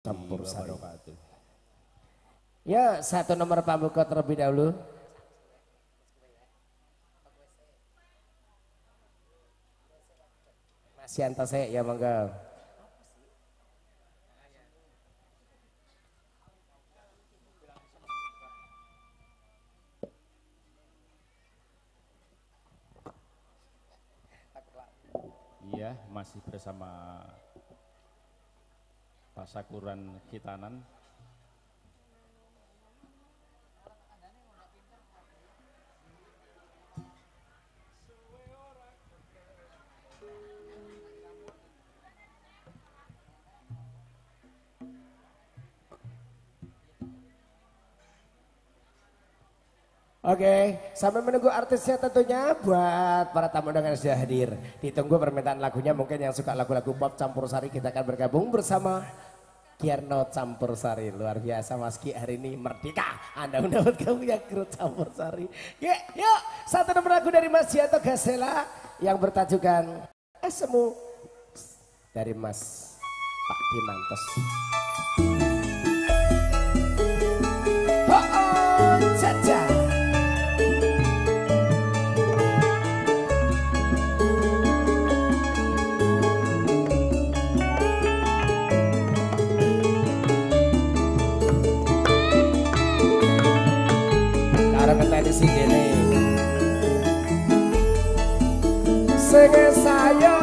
campur sari. Ya satu nomor pambuka terlebih dahulu. Masih antas saya ya mangga. Iya, masih bersama Pasakuran Kitanan. Oke, sampai menunggu artisnya tentunya buat para tamu yang sudah hadir. Ditunggu permintaan lagunya mungkin yang suka lagu-lagu pop campur sari kita akan bergabung bersama Kierno Campur Sari. Luar biasa Mas Ki hari ini merdeka. Anda mendapat kamu yang grup Campur Sari. Yuk, yuk, satu nomor lagu dari Mas Jianto Gasela yang bertajukan Esemu dari Mas Pak Dimantos. Karo ngeteni sing kene. Sing sayo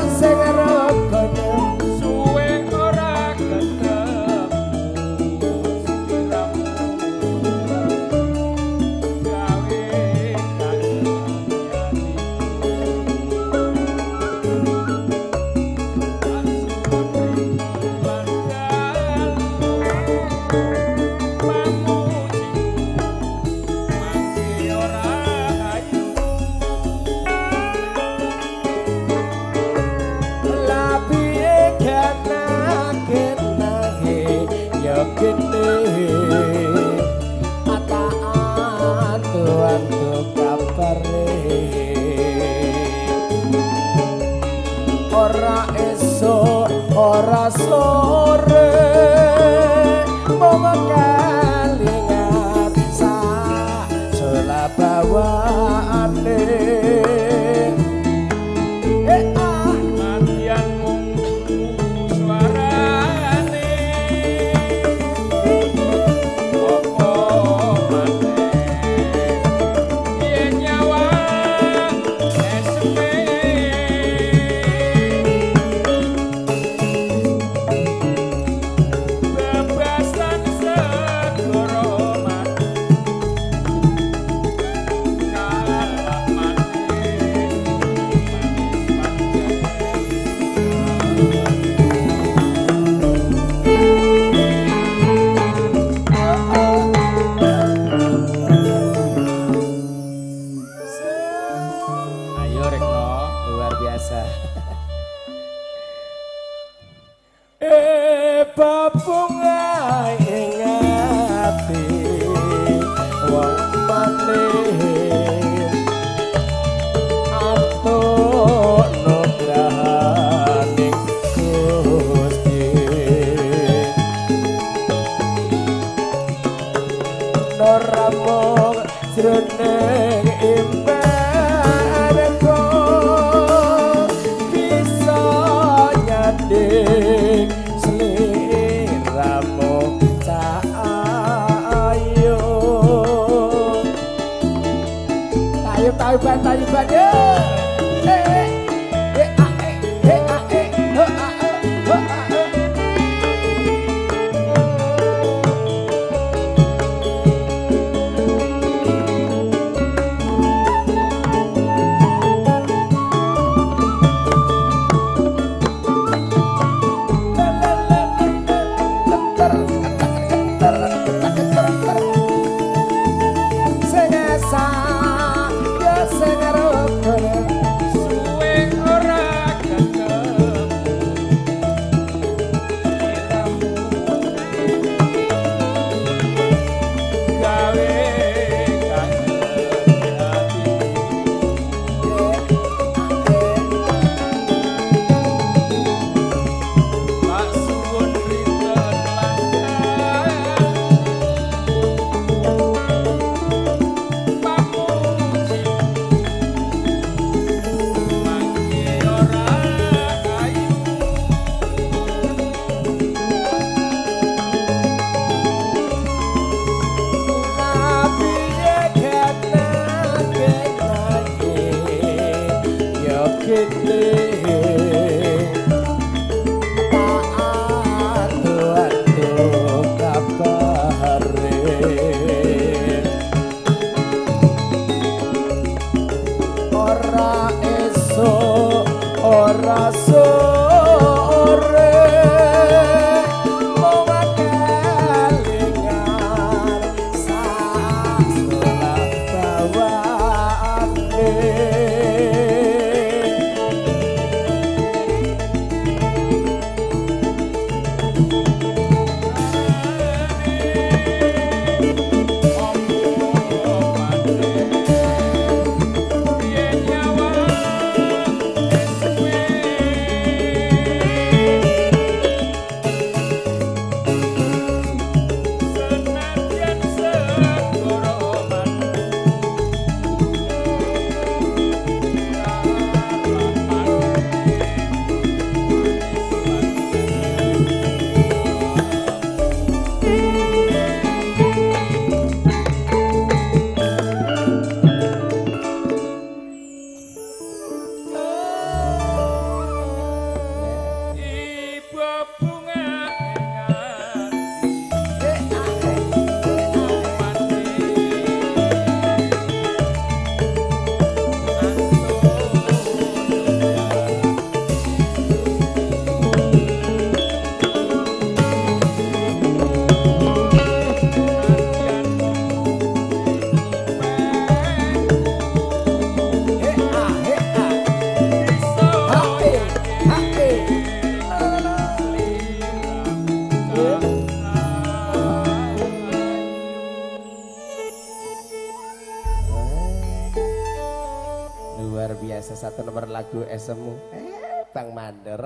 lagu SMU. Eh, Bang Mandor.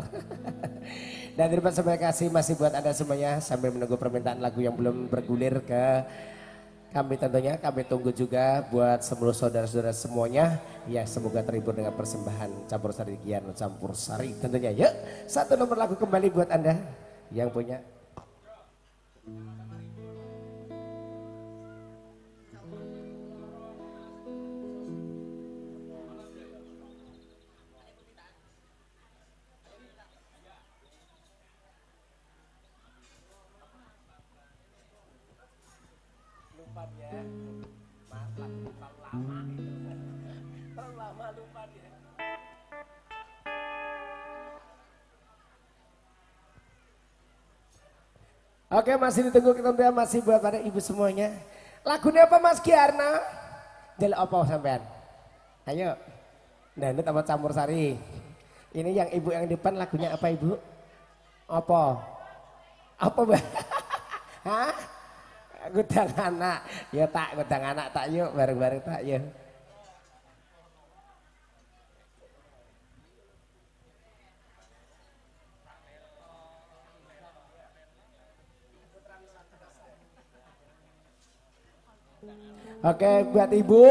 Dan terima kasih masih buat Anda semuanya. Sambil menunggu permintaan lagu yang belum bergulir ke kami tentunya. Kami tunggu juga buat seluruh saudara-saudara semuanya. Ya semoga terhibur dengan persembahan campur sari Kian campur sari tentunya. Ya satu nomor lagu kembali buat anda. Yang punya Oke masih ditunggu kita masih buat pada ibu semuanya. Lagunya apa Mas Giarna? Jadi apa sampean? Ayo. Nah ini tamat campur sari. Ini yang ibu yang depan lagunya apa ibu? Apa? Apa mbak? Hah? Gudang anak. Ya tak gudang anak tak yuk bareng-bareng tak yuk. Oke buat ibu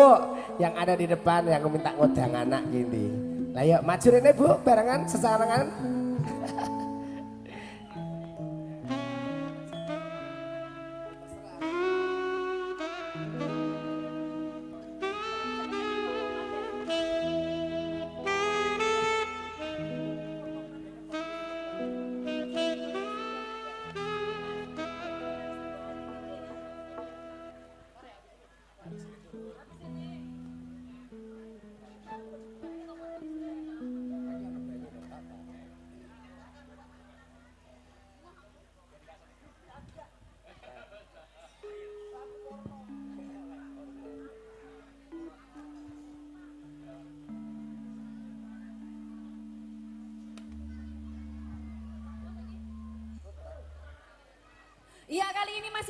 yang ada di depan yang minta ngodang anak gini. Lah yuk maju ini bu barengan sesarangan.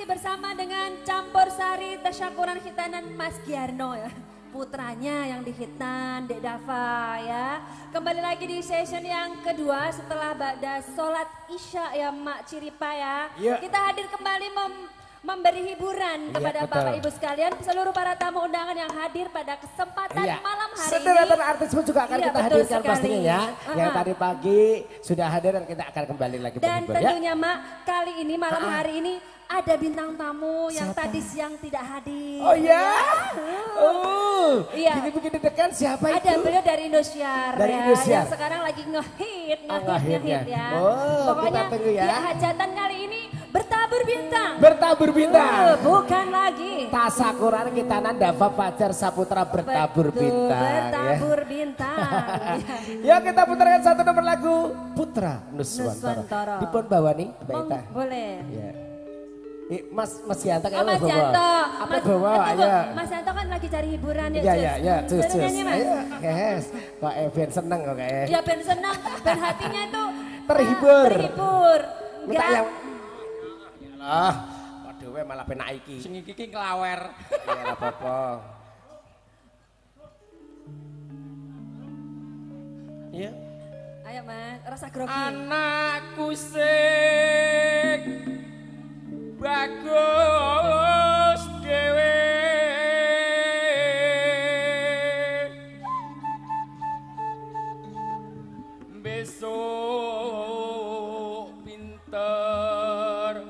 Masih bersama dengan campur sari tasyakuran hitanan Mas Giarno ya. Putranya yang dihitan Dek Dava ya. Kembali lagi di session yang kedua setelah Ba'da Sholat Isya ya Mak Ciripa ya. Ya. Kita hadir kembali mem memberi hiburan Iya, kepada betul. Bapak Ibu sekalian, seluruh para tamu undangan yang hadir pada kesempatan Iya. malam hari Sederhana ini. artis pun juga akan Iya, kita hadirkan sekali. pastinya ya. Yang Aha. tadi pagi sudah hadir dan kita akan kembali lagi Dan ya. tentunya Mak, kali ini malam Ah. hari ini ada bintang tamu yang Siapa? tadi siang tidak hadir. Oh ya? Ya. Oh, Iya. Gini begini dekat siapa Ada itu? beliau dari Indosiar Dari ya, Indosiar. yang sekarang lagi ngehit, Oh, ngehit, ngehit ngehit ya. ya. Oh, Pokoknya kita tunggu ya. di hajatan kali ini bertabur bintang. Bertabur bintang. Oh, bukan lagi. Tasakuran kita Dava Fajar Saputra bertabur Betul, bintang. Bertabur bintang. Ya. Ya. Yuk kita putarkan satu nomor lagu Putra Nuswantara. Nuswantara. Dipun bawa nih, Mbak boleh. Ya. Mas Mas Yanto Oh, kayak Mas bawa. Yanto. Apa Mas, bawa? eh. Ayo. Mas Yanto kan lagi cari hiburan ya. Ya Cus. ya ya, cus. Ayo, yes. Pak Evan seneng kok kayak. Ya ben senang, ben hatinya itu Terhibur. ah, terhibur. Minta Enggak. yang Lah, waduh we malah penak iki. Sing iki ki nglawer. Ya ora apa-apa. Ya. Ayo Mas, rasa grogi. Anakku sing bagus dhewe. Besok pinter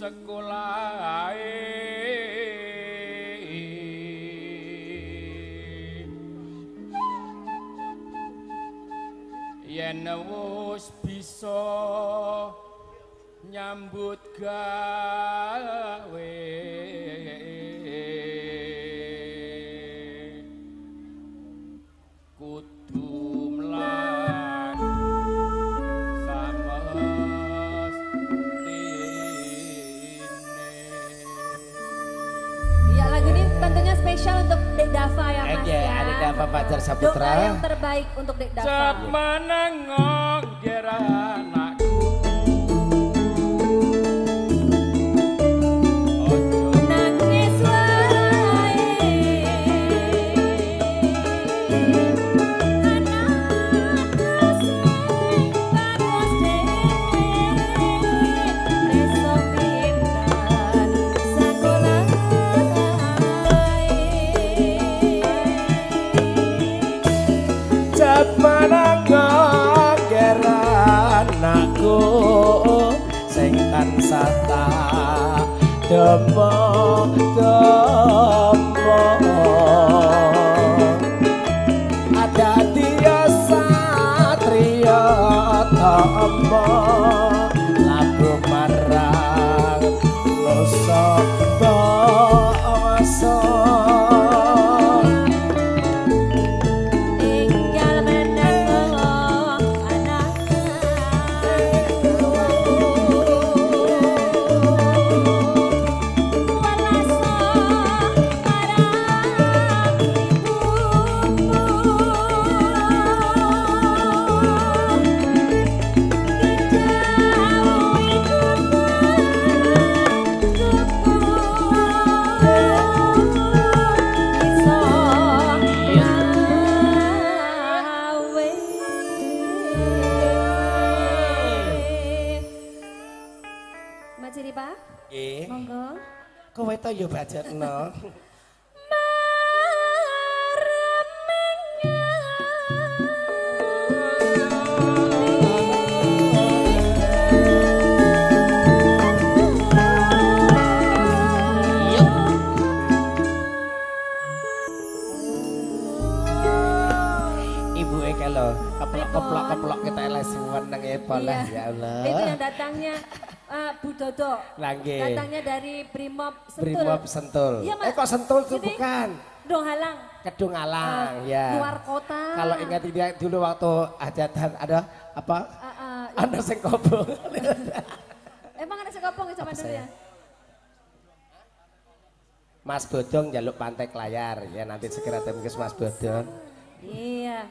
sekolah yen wis bisa nyambut gawe kudu samestine Iya lagu ini tentunya spesial untuk Dek Dava ya Mas Oke, ya. Adik Dava Fajar Doa yang terbaik untuk Dek Dava. Cep menengok ger anakku Baba. Ibu Eka lo, keplok-keplok keplok kita les seneng ya boleh Iya. ya Allah. Itu yang datangnya eh, Bu Dodo. Datangnya dari Brimob Sentul. Brimob Sentul. Mas. eh kok Sentul tuh bukan? Dong Halang. Kedung Alang Eh, ya. Luar kota. Kalau ingat dia dulu waktu hajatan ada apa? Eh, Ada sing kobong. emang ada sekopong ya zaman Apa dulu ya? Mas Bodong jaluk pantai layar ya nanti segera tembus Mas Bodong. Iya.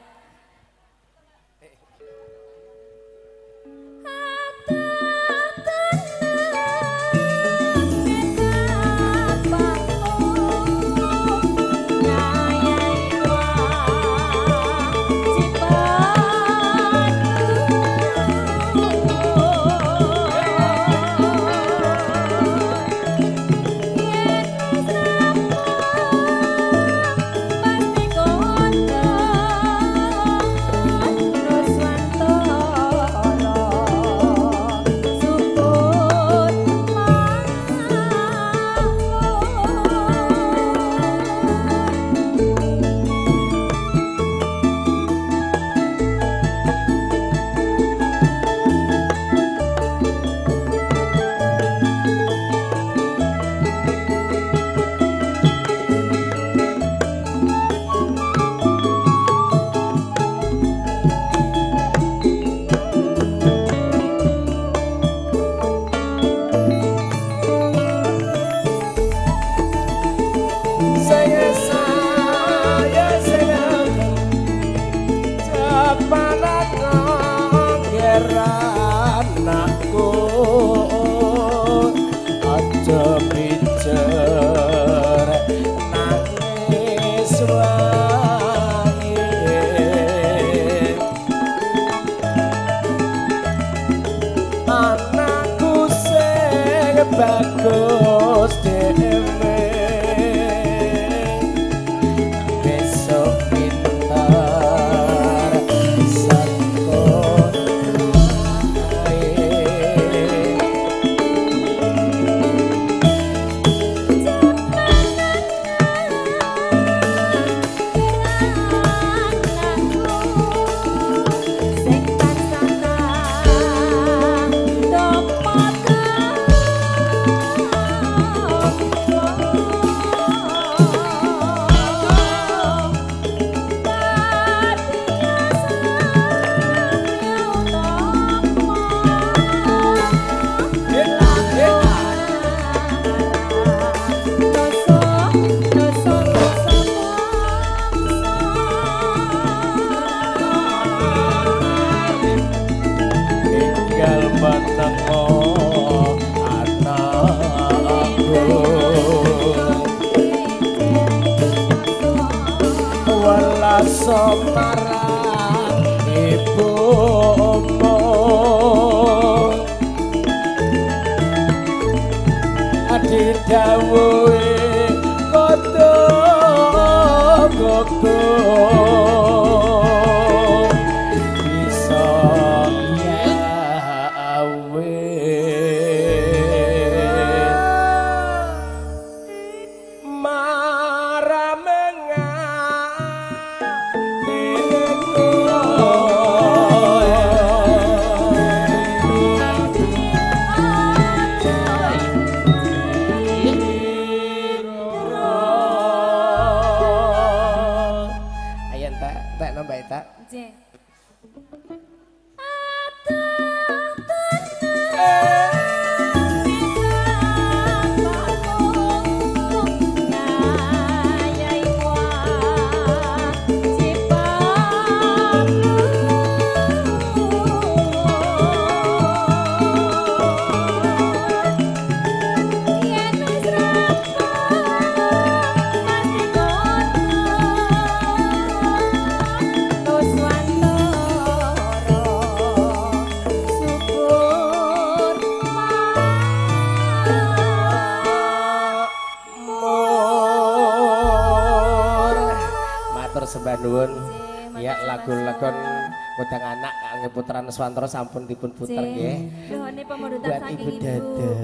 Nuswantoro sampun dipun puter nggih. Pemudutan Buat saking ibu. Dada.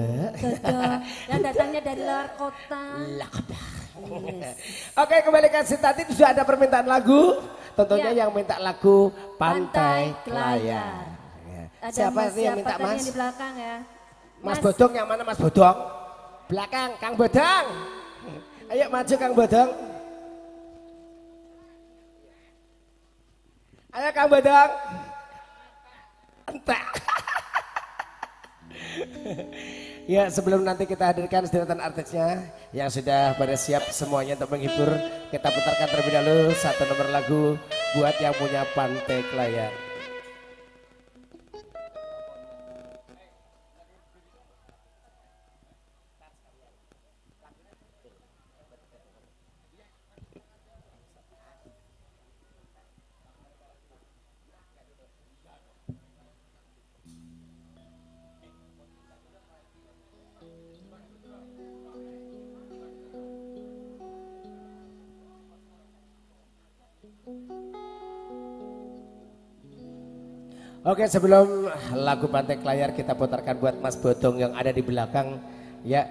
Yang datangnya dari luar kota. Oke kembali ke tadi sudah ada permintaan lagu. Tentunya Ya. yang minta lagu Pantai Pantai Kelayar. Ya. Siapa mas- sih yang minta mas? Yang di belakang ya. Mas Bodong yang mana Mas Bodong? Belakang Kang Bodong. Ayo maju Kang Bodong. Ayo Kang Bodong. Entah. ya sebelum nanti kita hadirkan sederetan artisnya yang sudah pada siap semuanya untuk menghibur kita putarkan terlebih dahulu satu nomor lagu buat yang punya pantai kelayar. Oke sebelum lagu Pantai Kelayar kita putarkan buat Mas Bodong yang ada di belakang ya.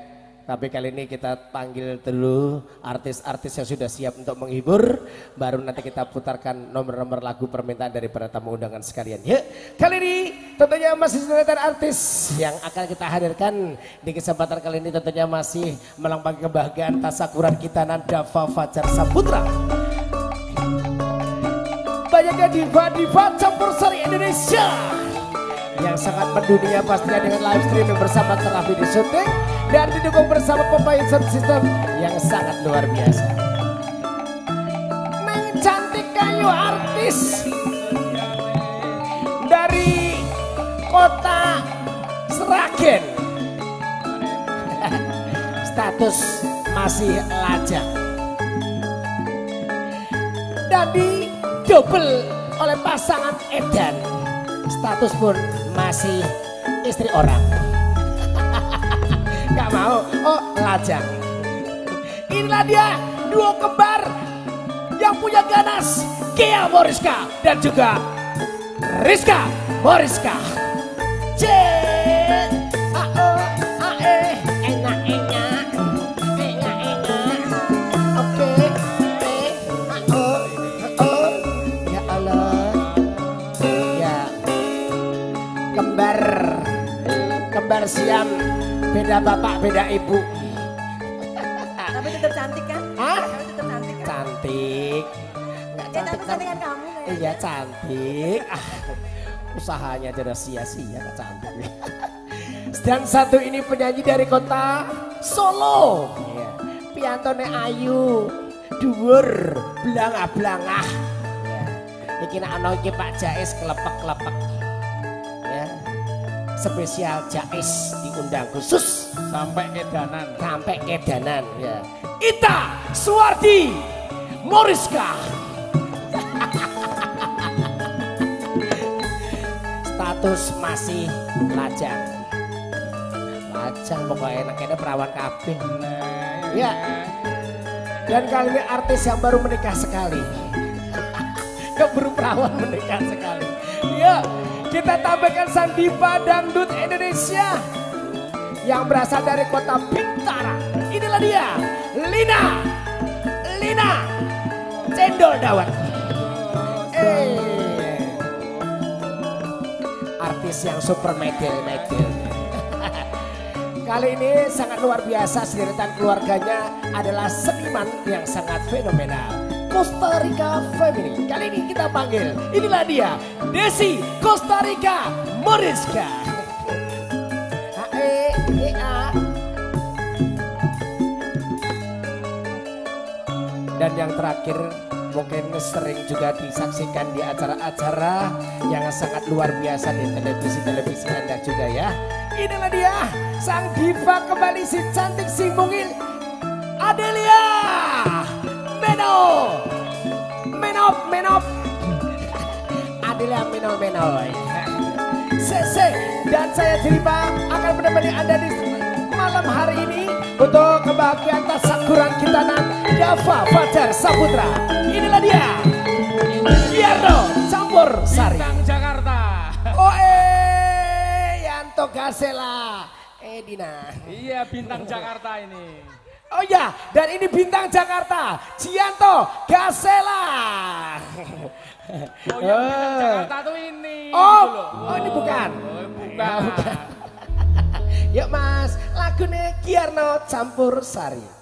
Tapi kali ini kita panggil dulu artis-artis yang sudah siap untuk menghibur. Baru nanti kita putarkan nomor-nomor lagu permintaan dari para tamu undangan sekalian. Ya, kali ini tentunya masih sederetan artis yang akan kita hadirkan di kesempatan kali ini tentunya masih melambangkan kebahagiaan tasakuran kita Nandava Fajar Saputra banyaknya diva-diva campur sari Indonesia yang sangat mendunia pastinya dengan live streaming bersama terapi di syuting dan didukung bersama pemain sound system yang sangat luar biasa. Neng cantik kayu artis dari kota Seragen. Status masih lajang dan di double oleh pasangan Edan. Status pun masih istri orang. Gak mau, oh lajang. Inilah dia duo kembar yang punya ganas Kia Moriska dan juga Rizka Moriska. C kembar siam beda bapak beda ibu Tapi tetap cantik kan? Hah? Tapi tetap cantik kan? cantik nggak Ya, tapi kecantikan kamu kayaknya. iya cantik ah, usahanya udah sia-sia nggak cantik dan satu ini penyanyi dari kota Solo Iya. piantone ayu dhuwur blangah-blangah ya. iki nek ana iki Pak Jais kelepek-kelepek spesial Jais diundang khusus sampai edanan sampai kedanan ya. Ita Suwardi Moriska. Status masih lajang. Lajang pokoknya enak enak perawan kabeh. Ya. Dan kali ini artis yang baru menikah sekali. Keburu perawan menikah sekali. Ya, kita tampilkan sang diva dangdut Indonesia yang berasal dari kota Bintara. Inilah dia, Lina. Lina Cendol Dawet. Eh. Artis yang super medel-medel. Kali ini sangat luar biasa sederetan keluarganya adalah seniman yang sangat fenomenal. Costa Rica Family. Kali ini kita panggil, inilah dia, Desi Costa Rica Moriska. E, a. Dan yang terakhir mungkin sering juga disaksikan di acara-acara yang sangat luar biasa di televisi-televisi Anda juga ya. Inilah dia sang diva kembali si cantik si mungil Adelia Meno Menop Menop Adelia Meno Meno Sese dan saya Jeripa akan menemani Anda di malam hari ini untuk kebahagiaan tasakuran kita nan Dava Fajar Saputra. Inilah dia Giarno campur sari. Bintang Jakarta. Oh eh Yanto Gasela. Eh Dina. Iya bintang Jakarta ini. Oh ya, dan ini bintang Jakarta, Cianto Gasela. Oh yang bintang Jakarta tuh ini. Oh, gitu loh. oh ini bukan. Oh, Ah, bukan. Yuk Mas, lagunya Giarno campur sari.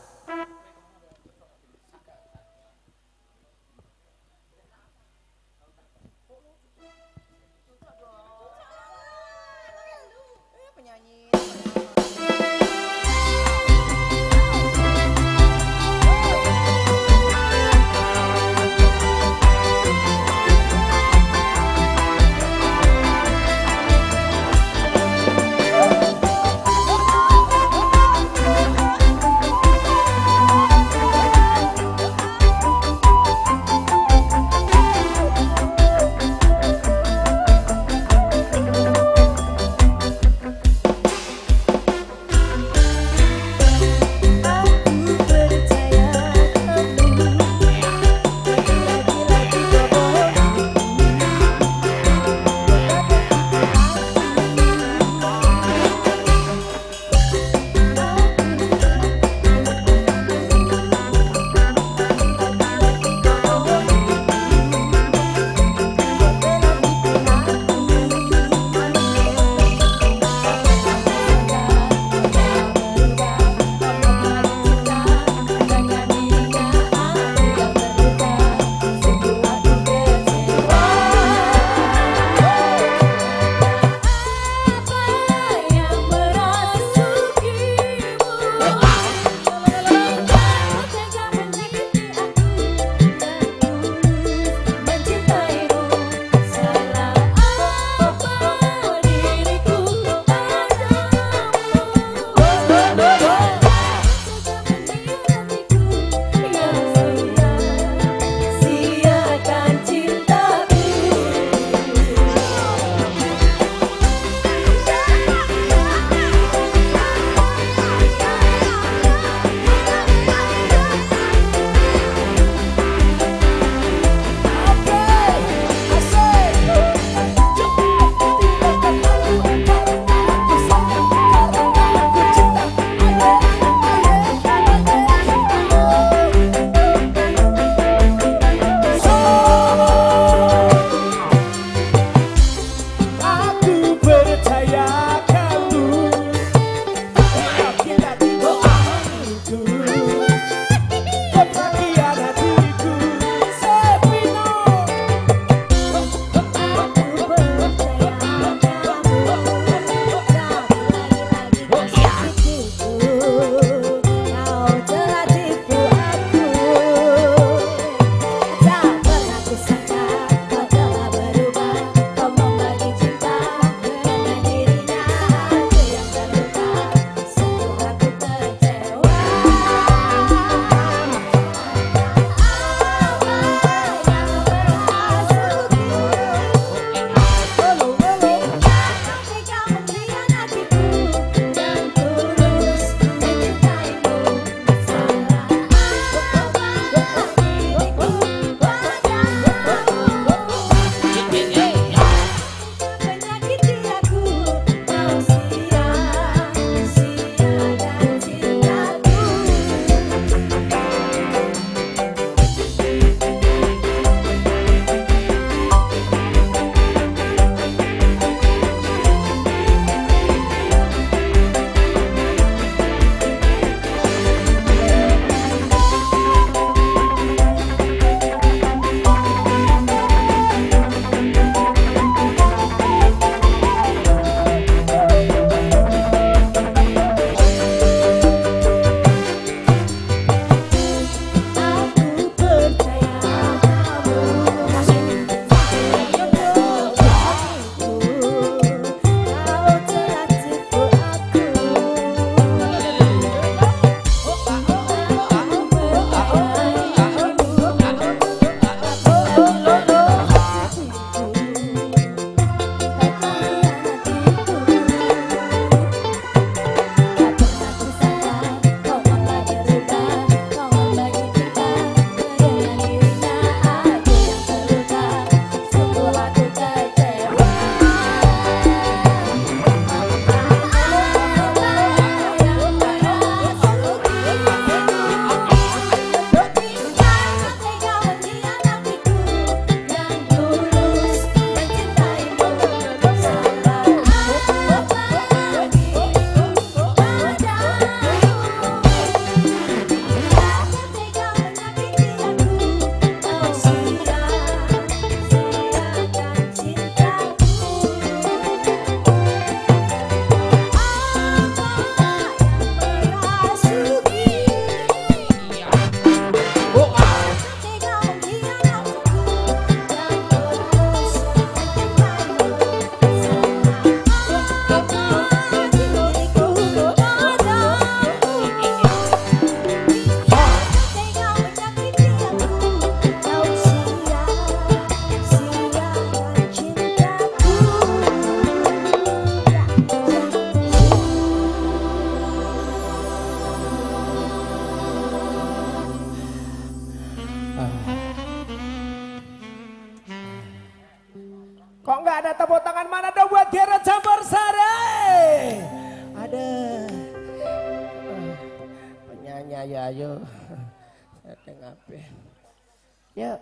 Ya.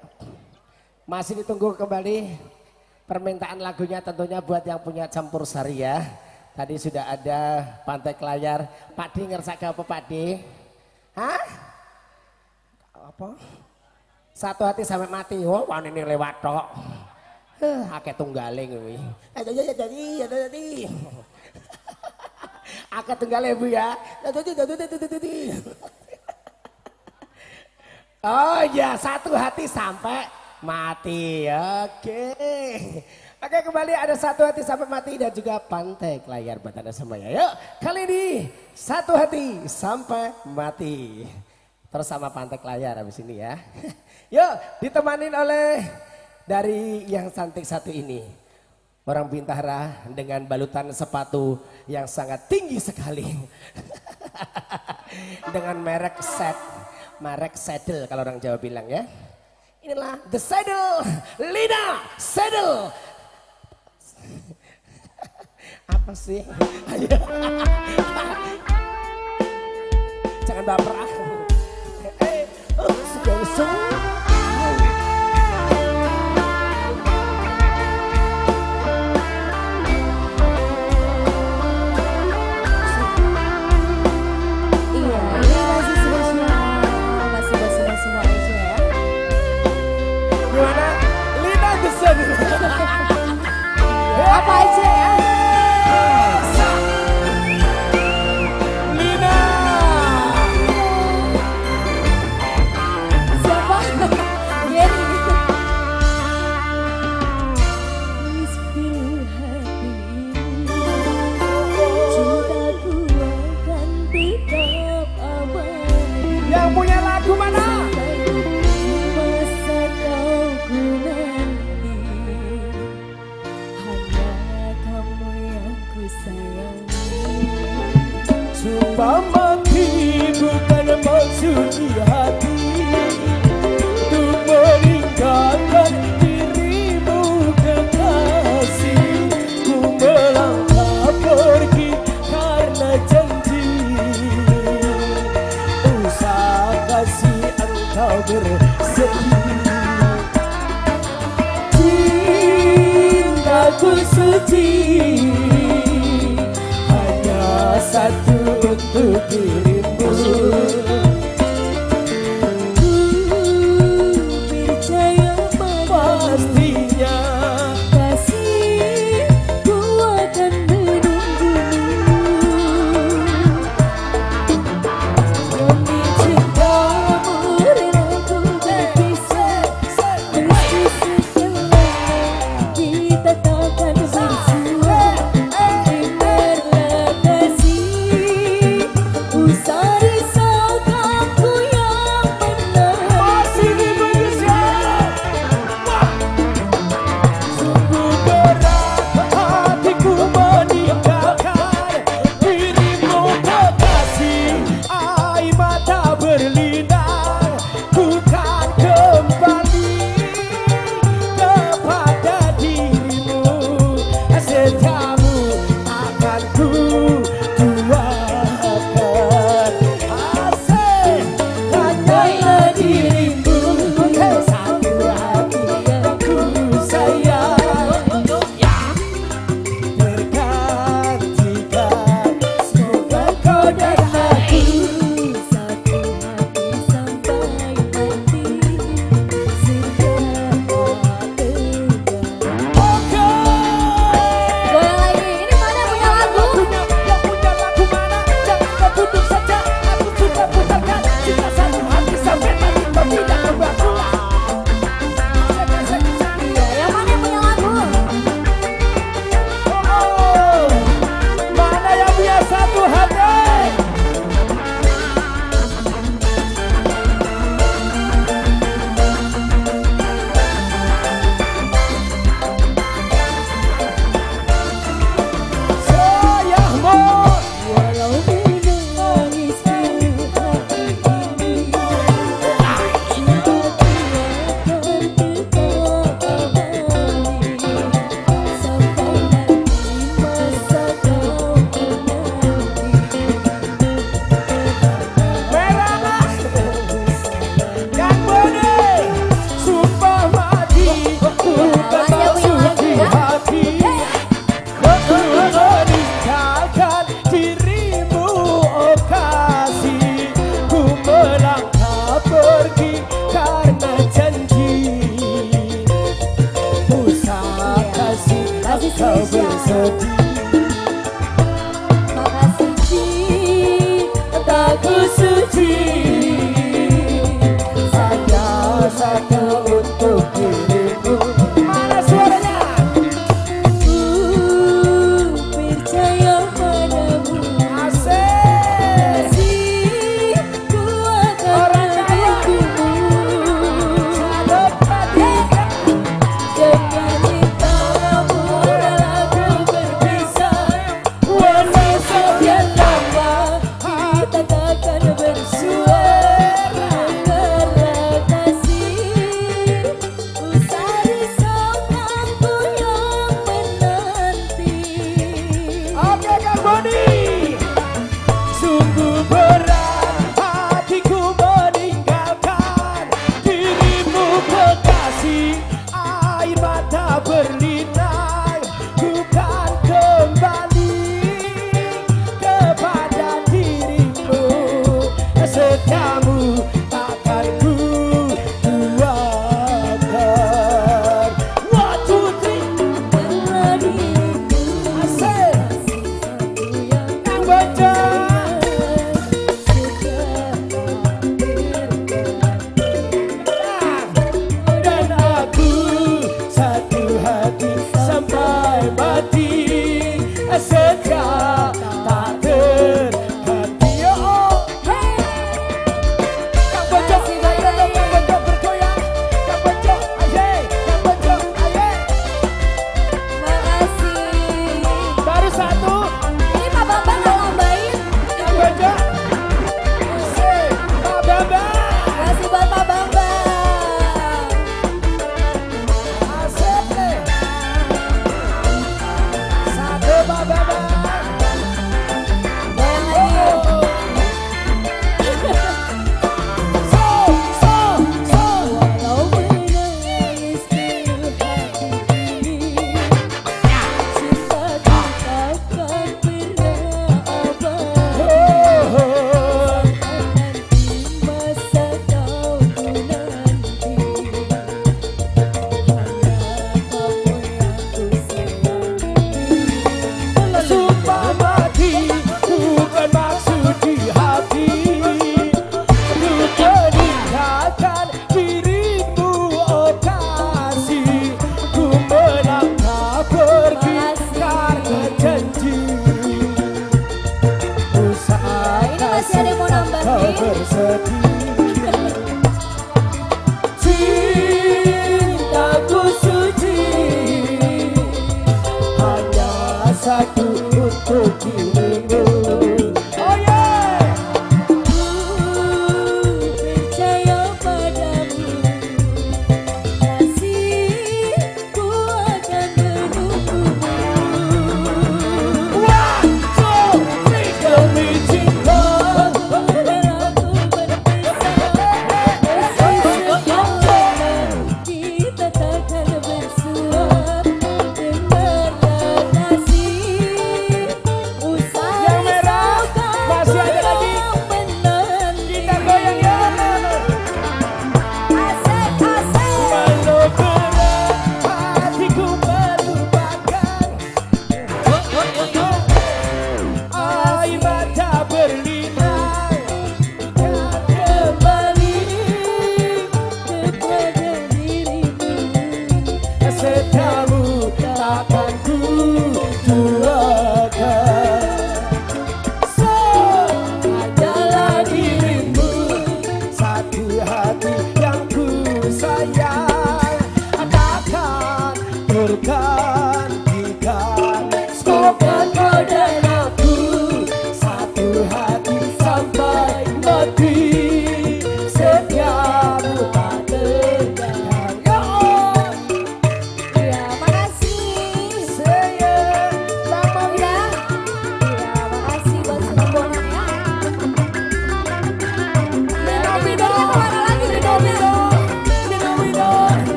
Masih ditunggu kembali permintaan lagunya tentunya buat yang punya campur sari ya. Tadi sudah ada pantai layar. Pak Di ngerasa apa Pak Di? Hah? Apa? Satu hati sampai mati. Oh, wan ini lewat tok. Heh, akeh tunggaling kuwi. Ada jadi jadi ada jadi. Akeh tunggaling Bu ya. Jadi jadi jadi. Oh ya, satu hati sampai mati. Oke. Oke kembali ada satu hati sampai mati dan juga pantai layar buat anda semuanya. Yuk kali ini satu hati sampai mati. Terus sama pantai layar habis ini ya. Yuk ditemanin oleh dari yang cantik satu ini. Orang Bintara dengan balutan sepatu yang sangat tinggi sekali. dengan merek set, merek saddle kalau orang Jawa bilang ya. Inilah The Saddle, Lina Saddle. Apa sih? Jangan baper ah. Eh, oh, suci. Hanya satu untuk dirimu cintaku suci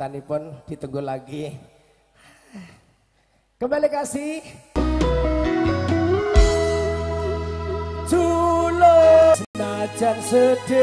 Pamundutanipun ditunggu lagi. Kembali kasih. Tulus senajan sedih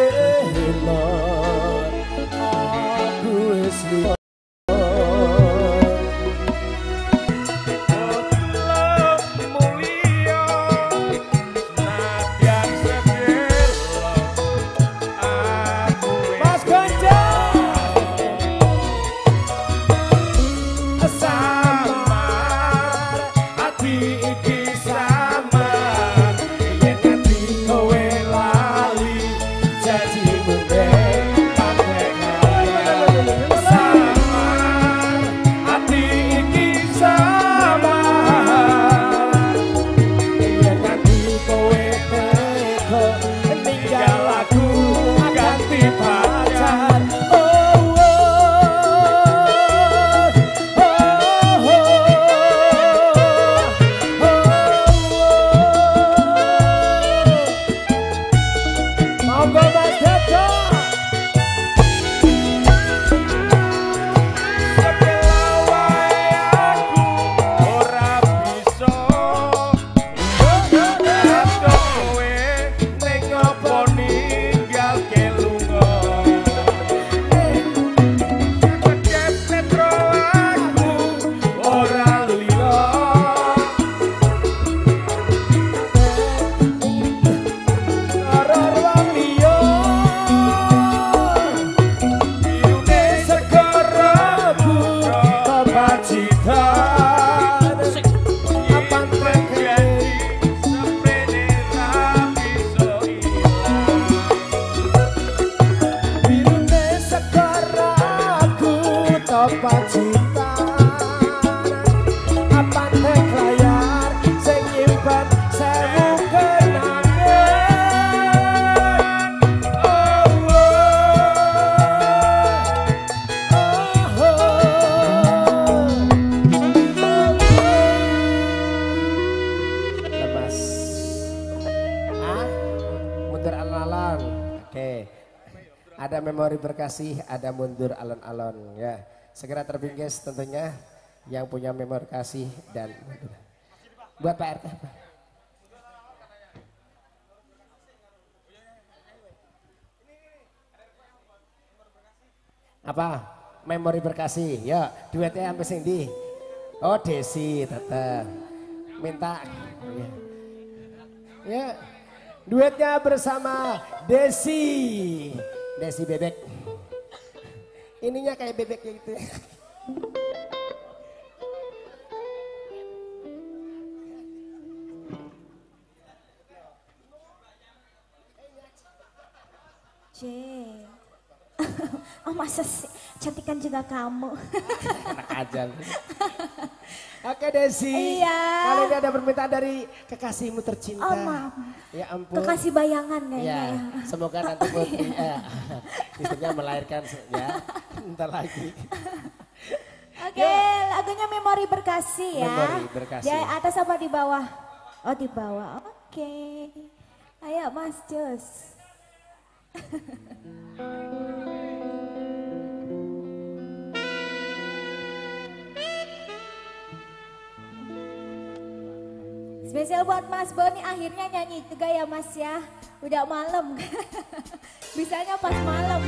Monggo berkasih, ada mundur alon-alon ya. Segera terbingkis tentunya yang punya memori kasih dan mundur. Buat Pak RT. Apa? Memori berkasih. Ya, duetnya sampai sing di. Oh, Desi tetap. Minta. Ya. ya. Duetnya bersama Desi. Desi bebek. Ininya kayak bebek gitu. C. Oh masa sih, cantikan juga kamu. Enak aja. Oke Desi. Iya. Kali ini ada permintaan dari kekasihmu tercinta. Oh, maaf. Ya ampun. Kekasih bayangan kayaknya Ya, ya. semoga nanti putri, eh, istrinya melahirkan ya. Entar lagi. Oke, lagunya Memori Berkasih ya. Memori Berkasih. Di atas apa di bawah? Oh di bawah, oke. Ayo Mas Jus. Spesial buat Mas Boni akhirnya nyanyi juga ya Mas ya. Udah malam. Bisanya pas malam.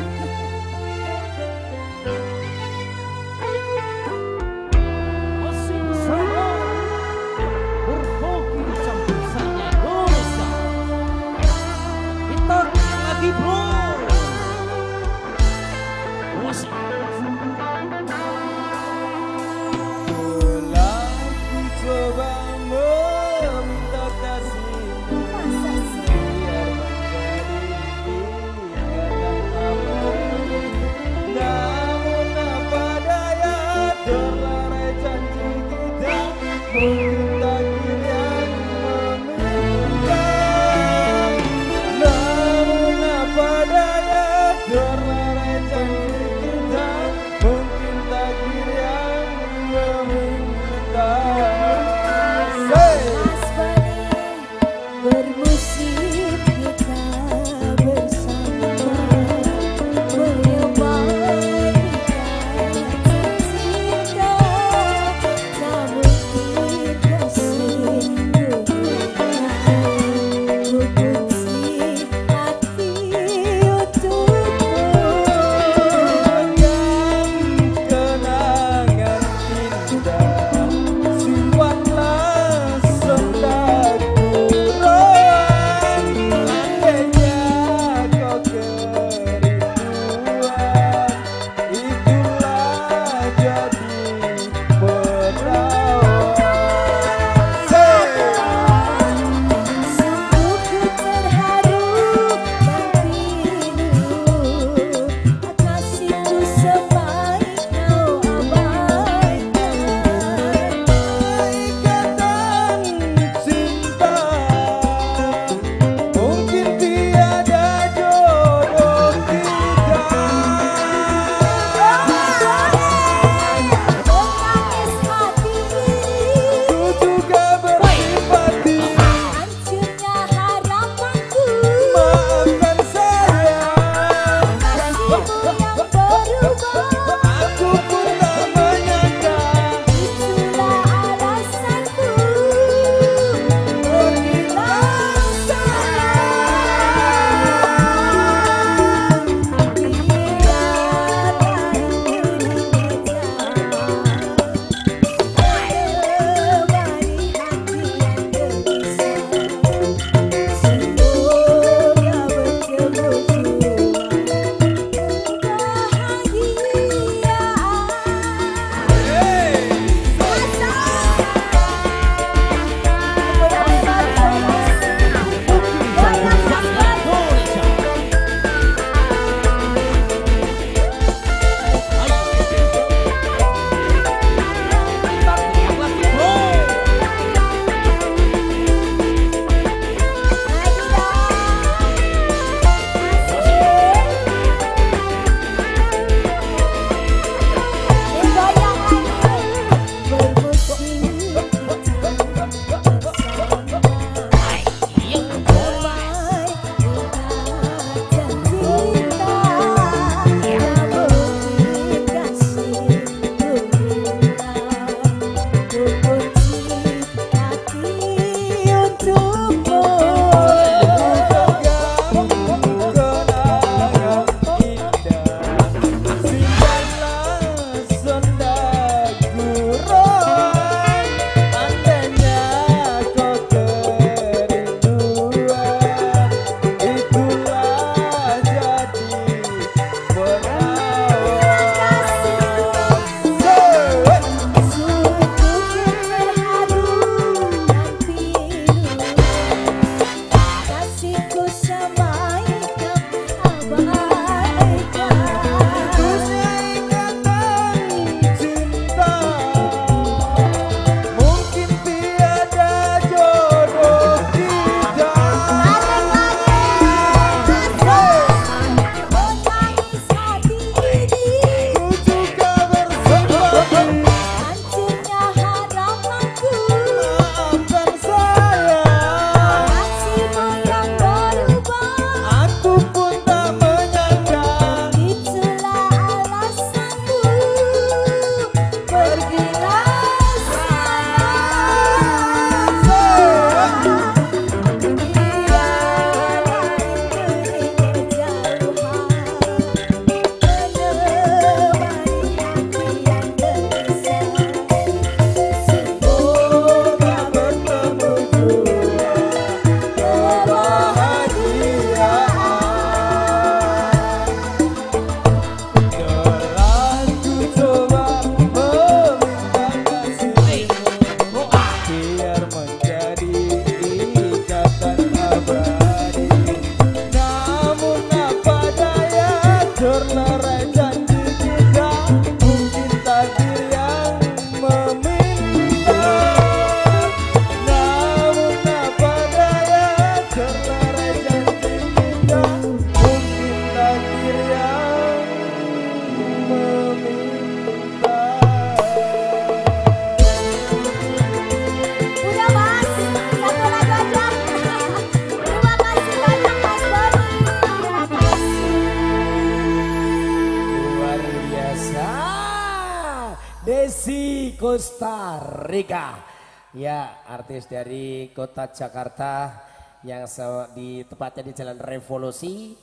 Artis dari kota Jakarta yang di tepatnya di Jalan Revolusi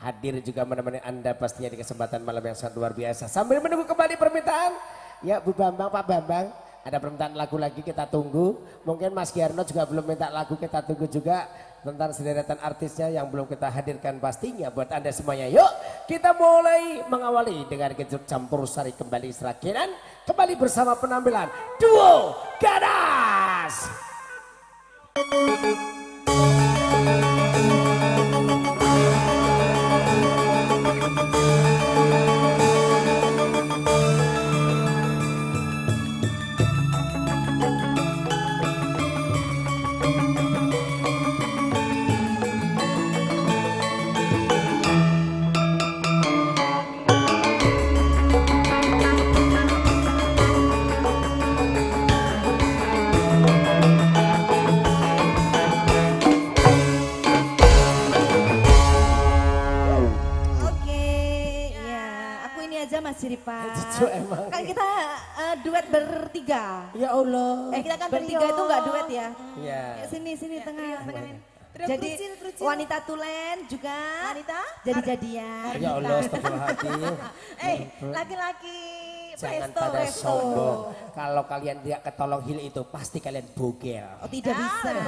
hadir juga menemani Anda pastinya di kesempatan malam yang sangat luar biasa. Sambil menunggu kembali permintaan, ya Bu Bambang, Pak Bambang, ada permintaan lagu lagi kita tunggu. Mungkin Mas Giarno juga belum minta lagu kita tunggu juga tentang sederetan artisnya yang belum kita hadirkan pastinya buat Anda semuanya. Yuk kita mulai mengawali dengan kejut campur sari kembali serakinan. Kembali bersama penampilan Duo Ganas. Oke, Mas Jiripa. Cucu emang. Kan kita eh, duet bertiga. Ya Allah. Eh kita kan bertiga itu nggak duet ya? Ya. Sini sini tengah. Trio Jadi kerucil, kerucil. wanita tulen juga. Wanita? Jadi jadian. Ya Allah, astagfirullahaladzim. Eh laki-laki. Jangan presto, pada presto. sombong. Kalau kalian tidak ketolong hil itu pasti kalian bogel. Oh tidak bisa.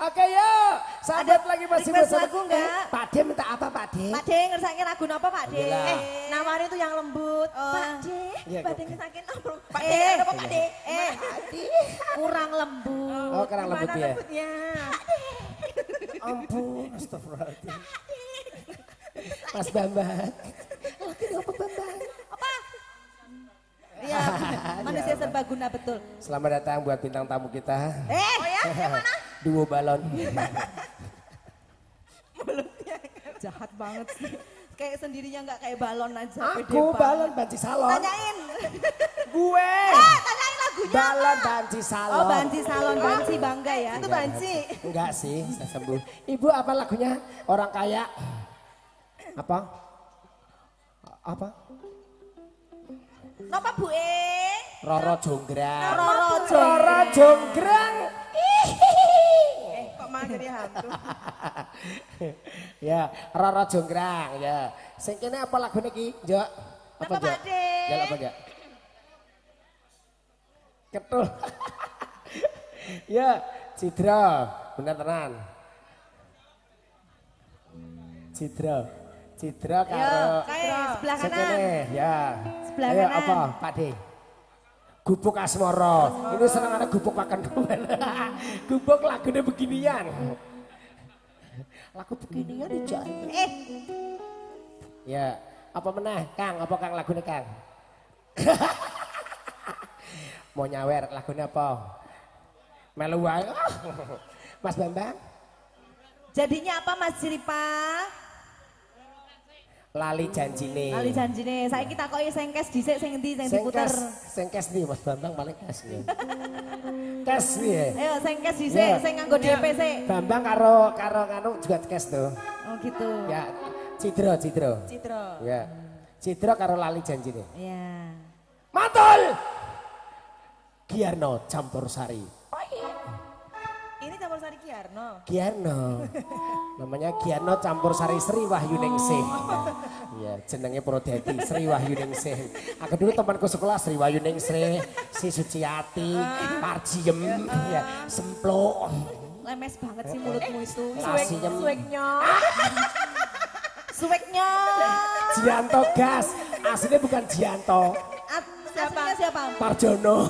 Oke yuk, sahabat Ada lagi masih bersama. lagu nggak? Eh, Pak De minta apa Pak De? Pak De ngersakin lagu apa Pak De? Eh namanya itu yang lembut. Pak De. Iya, Pak. De ngersakin apa? Pak De apa Pak De? Eh kurang lembut. Oh kurang lembut ya. lembutnya? Ampun, astagfirullahaladzim. Mas Bambang. Laki apa Bambang? Iya, manusia serbaguna betul. Selamat datang buat bintang tamu kita. Eh, oh ya, yang mana? Duo balon. Jahat banget sih. Kayak sendirinya nggak kayak balon aja. Aku balon banci salon. Tanyain. Gue. Eh, tanyain lagunya. Balon banci salon. Oh, banci salon, banci bangga ya. Itu banci. Enggak sih, saya sembuh. Ibu apa lagunya? Orang kaya. Apa? Apa? Napa Bu E? Roro Jonggrang. Roro Roro Jonggrang. Eh, kok mager ya hantu? ya, Roro Jonggrang ya. Sing kene apa lagu niki, Jok? Apa, Jok? Pak De? Ya apa, Jok? Ketul. ya, Cidra, bener tenan. Cidra. Cidra karo sebelah kanan. ya. Sebelah Ayo, kanan. apa, Pak De? Gubuk Asmoro. Ini seneng ada gubuk makan kembali. gubuk lagunya beginian. Lagu beginian aja. Eh, Ya, apa meneh, Kang? Apa Kang lagunya Kang? Mau nyawer lagunya apa? Melu wae. Mas Bambang, jadinya apa Mas Jiripa? Lali janjine. Kali janjine, saya kita kok sengkes dhisik sing endi sing diputer. Sengkes, sengkes nih Mas Bambang paling kes nih. kes ya. Ayo sengkes Iya. dhisik sing nganggo DP sik. Bambang karo karo kanu juga kes tuh. Oh gitu. Ya, Cidro, Cidro. Citro. Ya. Cidro karo lali janjine. Ya. Matul. Giarno campur sari. Kiarno. Giarno. Namanya Giarno campur sari Sri Wahyuningsih. Iya, jenenge Prodeti Sri Wahyuningsih. Aku dulu temanku sekolah Sri Wahyuningsih, si Suciati, Parjiem, ya, Semplok, Lemes banget sih mulutmu itu. Lasiem, Suweknya. Suweknya. Jianto Gas. Aslinya bukan Jianto, Siapa? siapa? Parjono.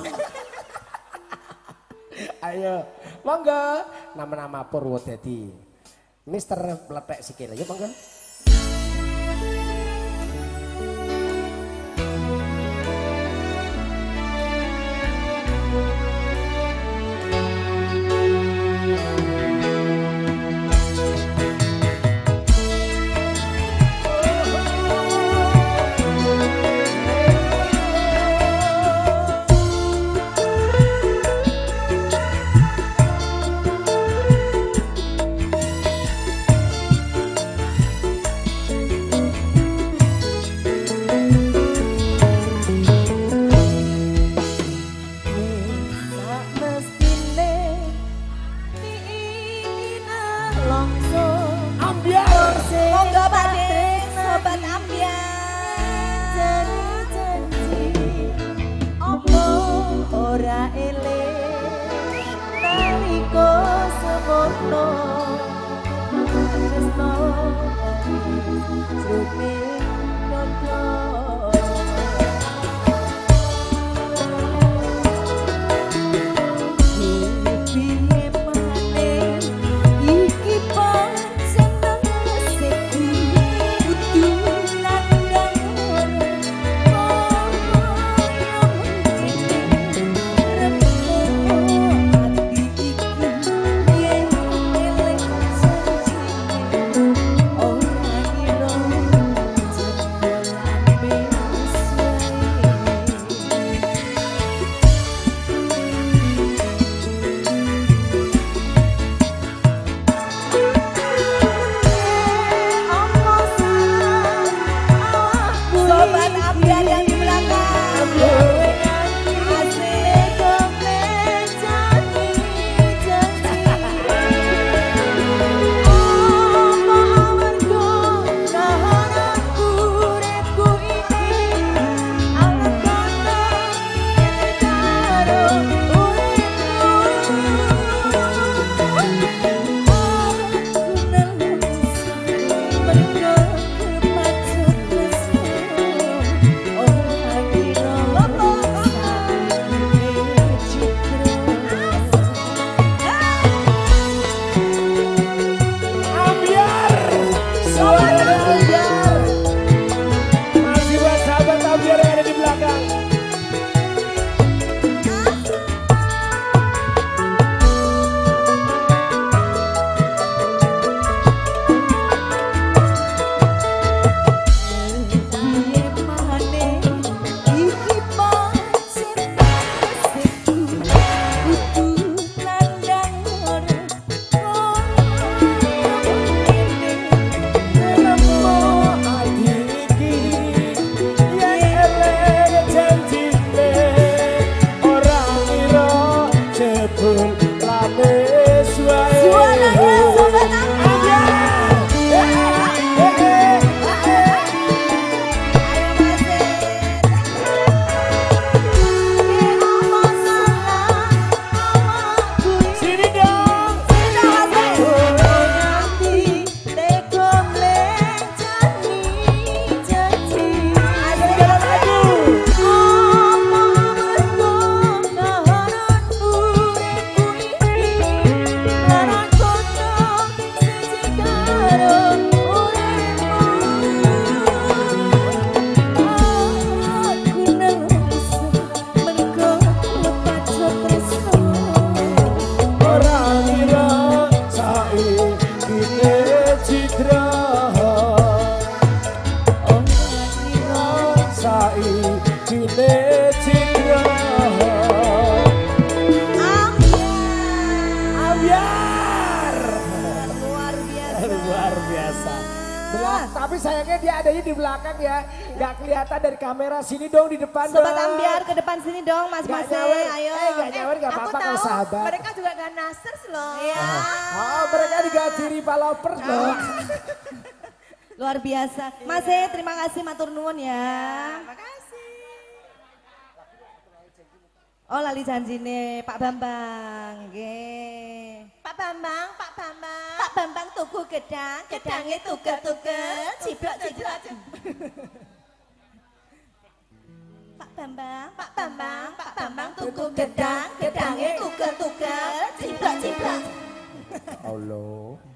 Ayo, monggo. Nama-nama Purwodadi. Mister Meletek Sikil, yuk monggo. Digaji rival lovers dong. Luar biasa. Mas E, terima kasih matur nuwun ya. Makasih. Oh lali janjine Pak Bambang. Nggih. Pak Bambang, Pak Bambang. Pak Bambang tuku gedang, gedangnya tuker-tuker, ciblok-ciblok. Pak Bambang, Pak Bambang, Pak Bambang tuku gedang, gedangnya tuker-tuker, ciblok-ciblok. Allah.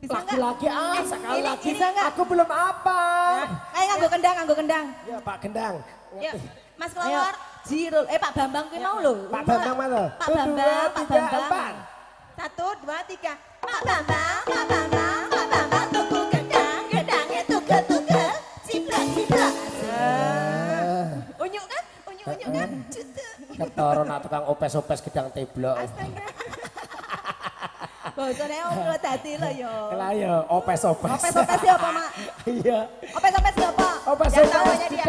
Bisa? Laki-laki ah, Eh, sekali ini- lagi. bisa nggak? Aku belum apa. Ayo nganggo kendang, nganggo kendang. Ya Pak Gendang. Yuk, Mas Kelawar. Jirul, eh Pak Bambang kuwi mau lho. Pak Bambang mana? Pak Bambang, dua, Pak Bambang. empat. Satu, dua, tiga. Pak Bambang, Pak Bambang, Pak Bambang tuku gedang, gedangnya tuker-tuker, ciplak, ciplak. Unyuk kan? Unyuk, unyuk kan? Cutu. Ketoro nak tukang opes-opes gedang teblok. Astaga. Bosone ngono dadi lho yo. Lah ya, opes-opes. Opes-opes ya apa, Mak? Iya. Opes-opes ya apa? Opes-opes Yang tahu hanya dia.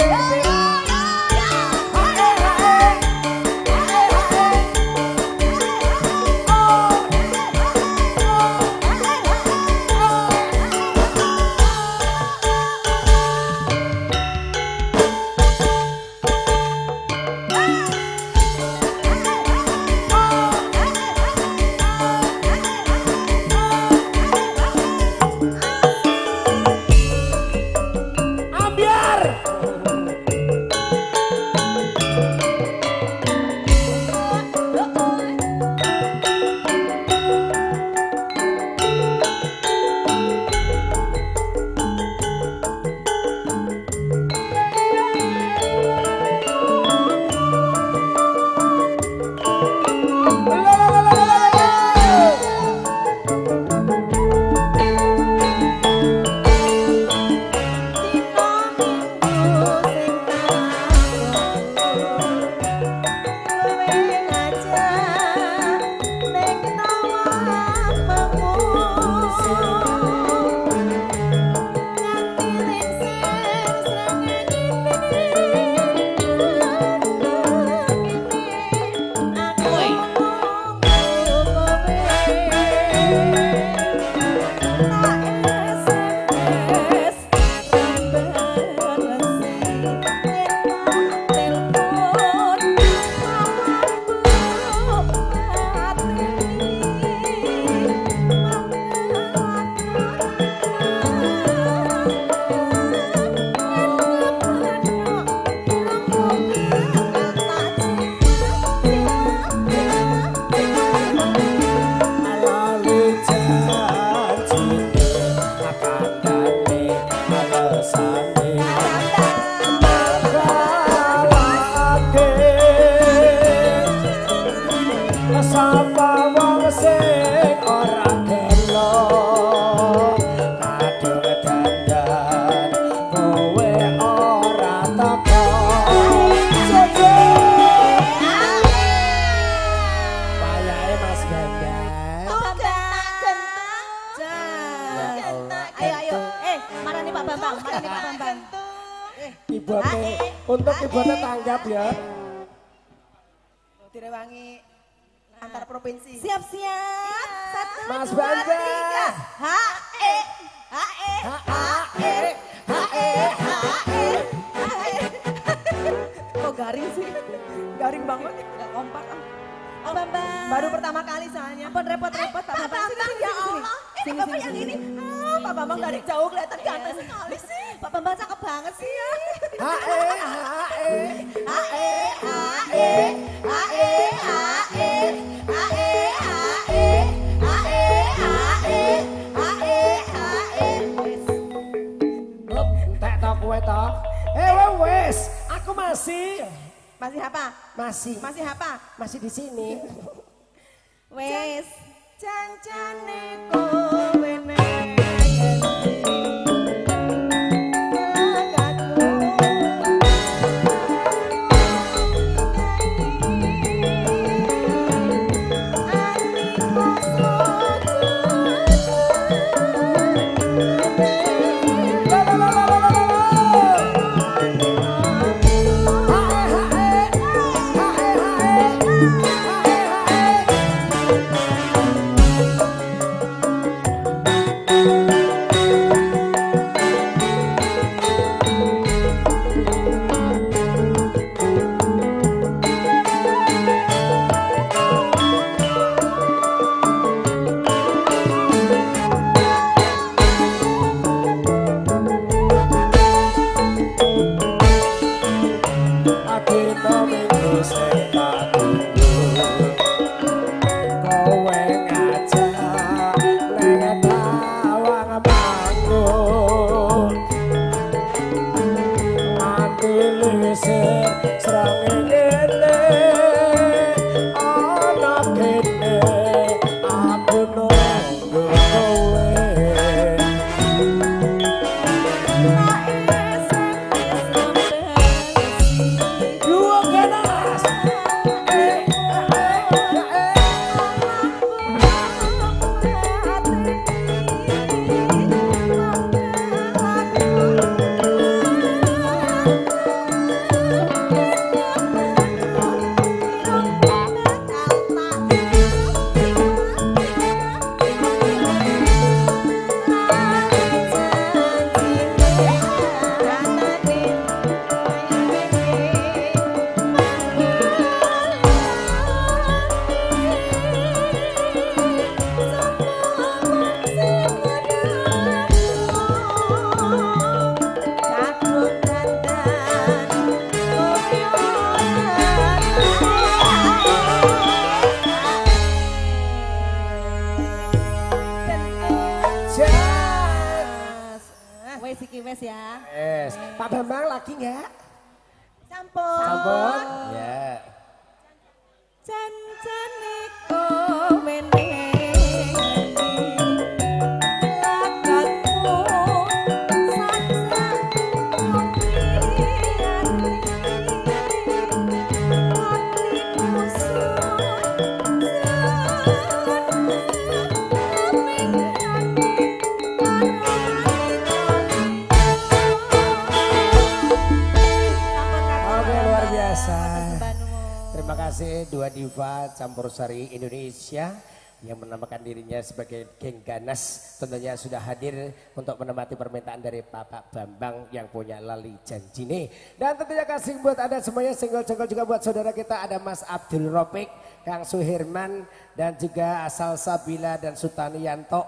Diva campur sari Indonesia yang menamakan dirinya sebagai geng ganas tentunya sudah hadir untuk menemati permintaan dari Bapak Bambang yang punya Lali Janjine dan tentunya kasih buat anda semuanya single-single juga buat saudara kita ada Mas Abdul Ropik Kang Suherman dan juga Asal Sabila dan Sutani Yanto.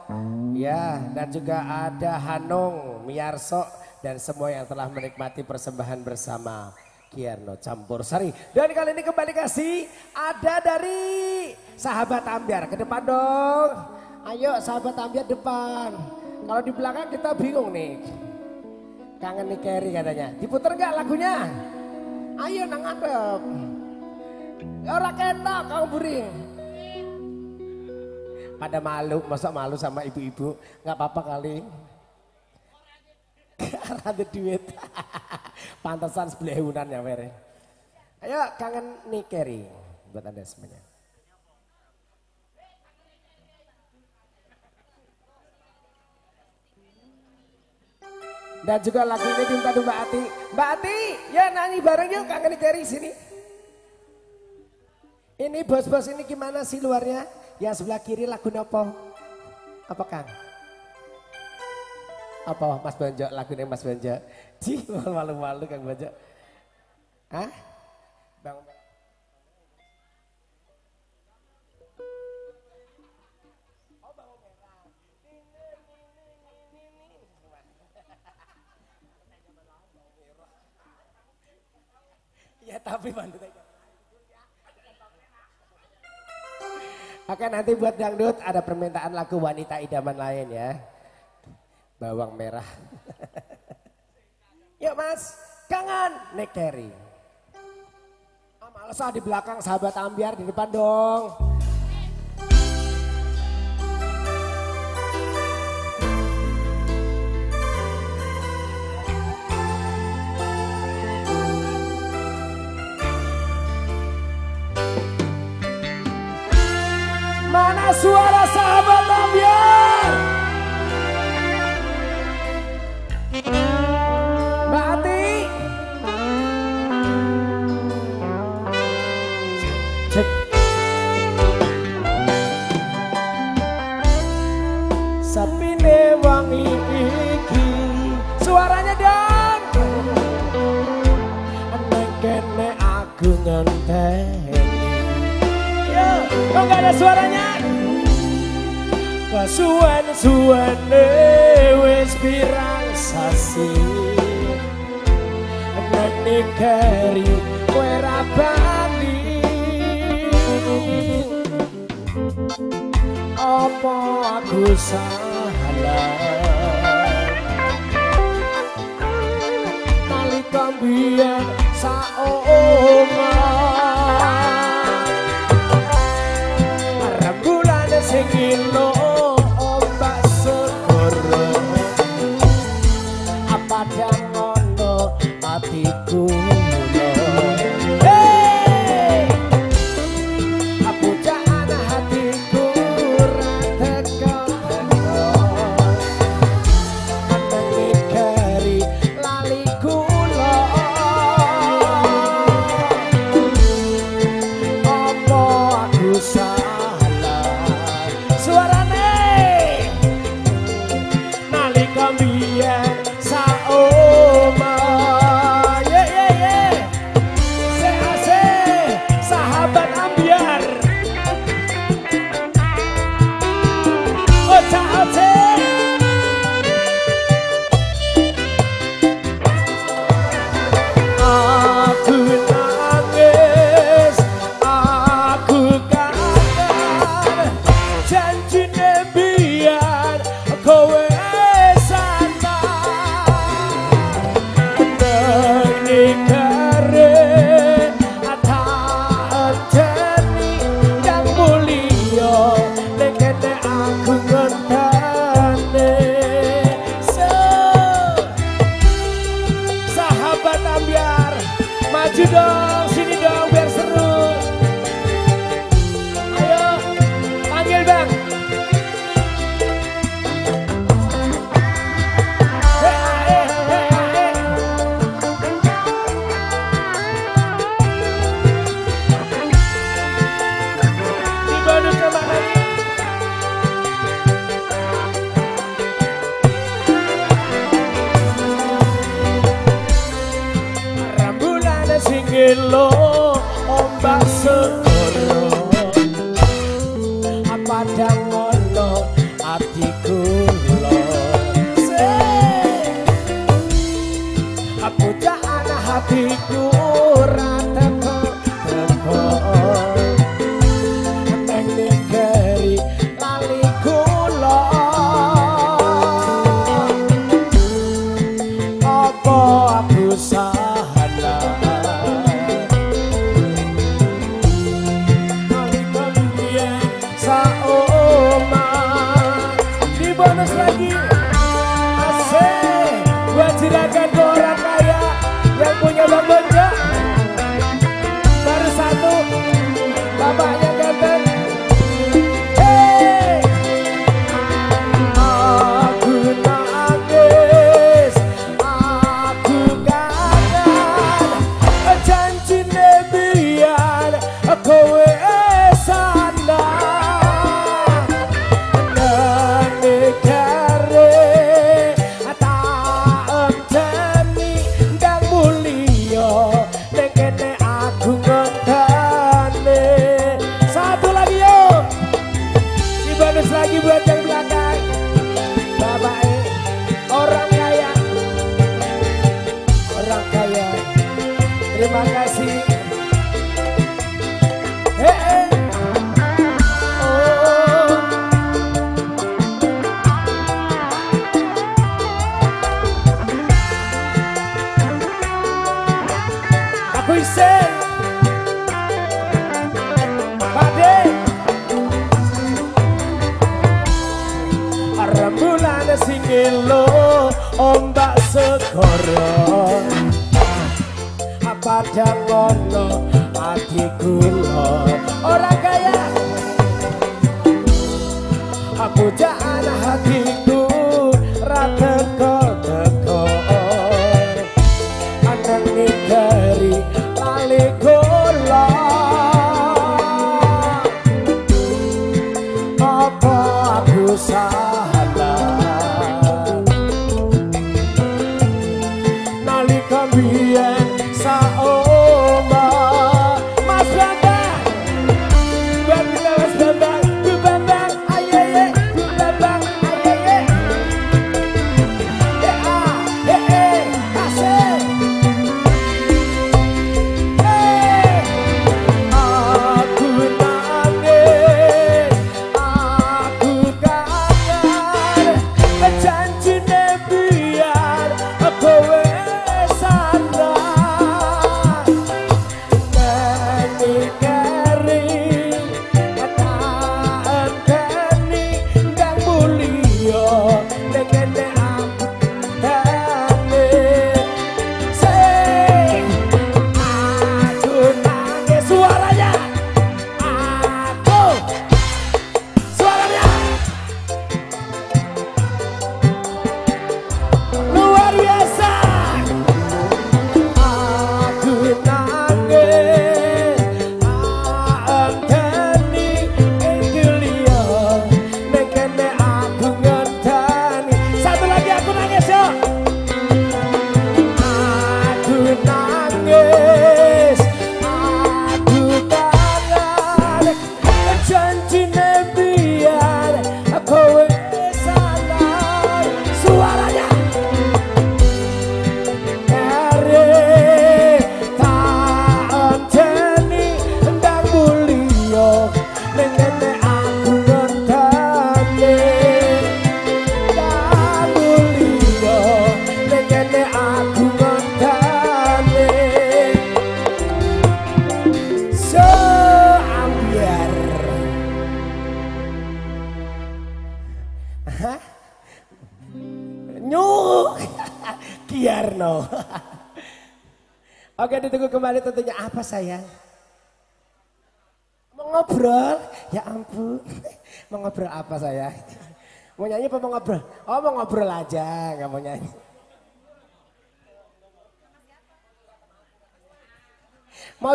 Ya dan juga ada Hanung Miarso dan semua yang telah menikmati persembahan bersama Kiarno Campur Sari. Dan kali ini kembali kasih ada dari sahabat Ambiar ke depan dong. Ayo sahabat Ambiar depan. Kalau di belakang kita bingung nih. Kangen nih Kerry katanya. Diputer nggak lagunya? Ayo nang ngadep. Ora ketok kamu buring. Pada malu, masa malu sama ibu-ibu? Nggak apa-apa kali. Ada duit. pantasan sebelah hewunan ya mere Ayo kangen nih Kerry buat Anda semuanya. Dan juga lagi ini diminta Mbak Ati. Mbak Ati, ya nanyi bareng yuk kangen nih Kerry sini. Ini bos-bos ini gimana sih luarnya? Yang sebelah kiri lagu nopo? Apa Kang? Apa Mas Banjo lagunya Mas Banjo? Cih malu-malu Kang Banjo. ah Bang Ya tapi bantu Oke nanti buat dangdut ada permintaan lagu wanita idaman lain ya bawang merah. Yuk mas, kangen, naik carry. Ah, males ah di belakang sahabat ambiar di depan dong. Mana suara sahabat ambiar? Nggak ada suaranya. Pasuan suan eh, wes pirang sasi. Nene keri kue rapani Apa aku salah Nalika biar saoma. seguirlo.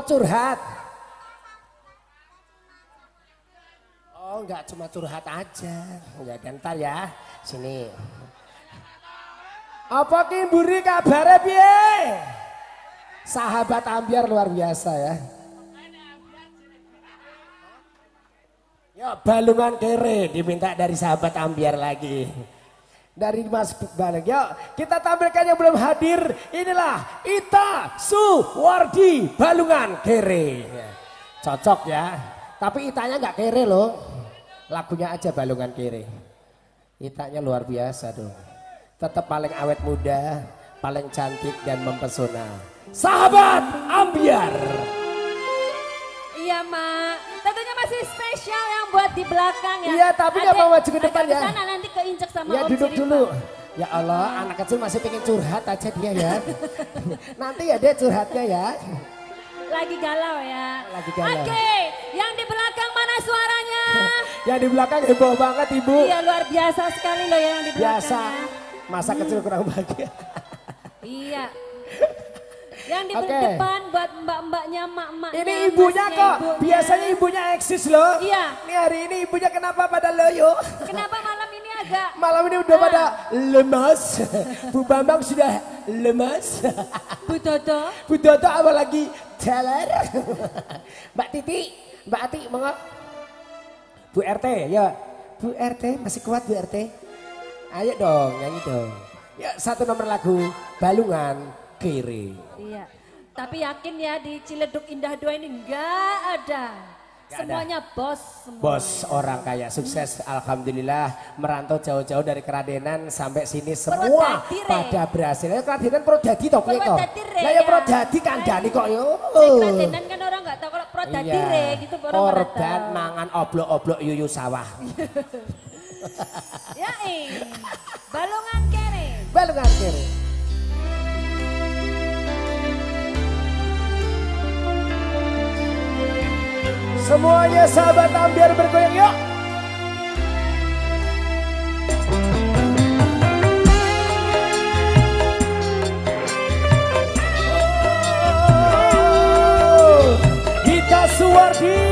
Curhat Oh enggak cuma curhat aja Ya ntar ya Sini Apa ki mburi kabare piye? Sahabat ambiar luar biasa ya. Ya balungan kere diminta dari sahabat ambiar lagi. Dari Mas Baleng. Yuk kita tampilkan yang belum hadir. Inilah Ita Suwardi Balungan Kere. Cocok ya. Tapi Itanya nggak kere loh. Lagunya aja Balungan Kere. Itanya luar biasa dong. Tetap paling awet muda, paling cantik dan mempesona. Sahabat Ambiar. Iya, Mak. Tentunya masih spesial yang buat di belakang ya. Iya, tapi nggak mau maju ke depan ya. ke sana, nanti keinjek sama Ya duduk Siripa. dulu. Ya Allah, anak kecil masih pengen curhat aja dia ya. Nanti ya dia curhatnya ya. Lagi galau ya. Lagi galau. Oke, yang di belakang mana suaranya? Yang di belakang heboh banget ibu. Iya, luar biasa sekali loh yang di belakang. Biasa. Masa kecil kurang bahagia. Iya. Yang di Oke. depan buat mbak-mbaknya, mak-maknya. Ini ibunya masnya, kok, ibunya. biasanya ibunya eksis loh. Iya. Ini hari ini ibunya kenapa pada loyo? Kenapa malam ini agak Malam ini udah Ah. pada lemas. Bu Bambang sudah lemas. Bu Dodo? Bu Dodo apalagi teler. Mbak Titi, Mbak Ati, monggo. Bu RT, ya. Bu RT, masih kuat Bu RT? Ayo dong, nyanyi dong. Ya, satu nomor lagu, Balungan Kiri. Iya. Tapi yakin ya di Ciledug Indah 2 ini enggak ada. Ada. Semuanya bos semua. Bos orang kaya sukses Alhamdulillah merantau jauh-jauh dari keradenan sampai sini semua pada berhasil. Ya keradenan Prodadi toh piye toh? Lah ya ya. Prodadi kandhani kok yo. Kradenan kan orang enggak tahu kalau pro dadi re gitu orang Korban mangan oblok-oblok yuyu sawah. Ya eh. Balungan kere. Balungan kiri. Semuanya sahabat ambiar bergoyang yuk. Gita Suwardi.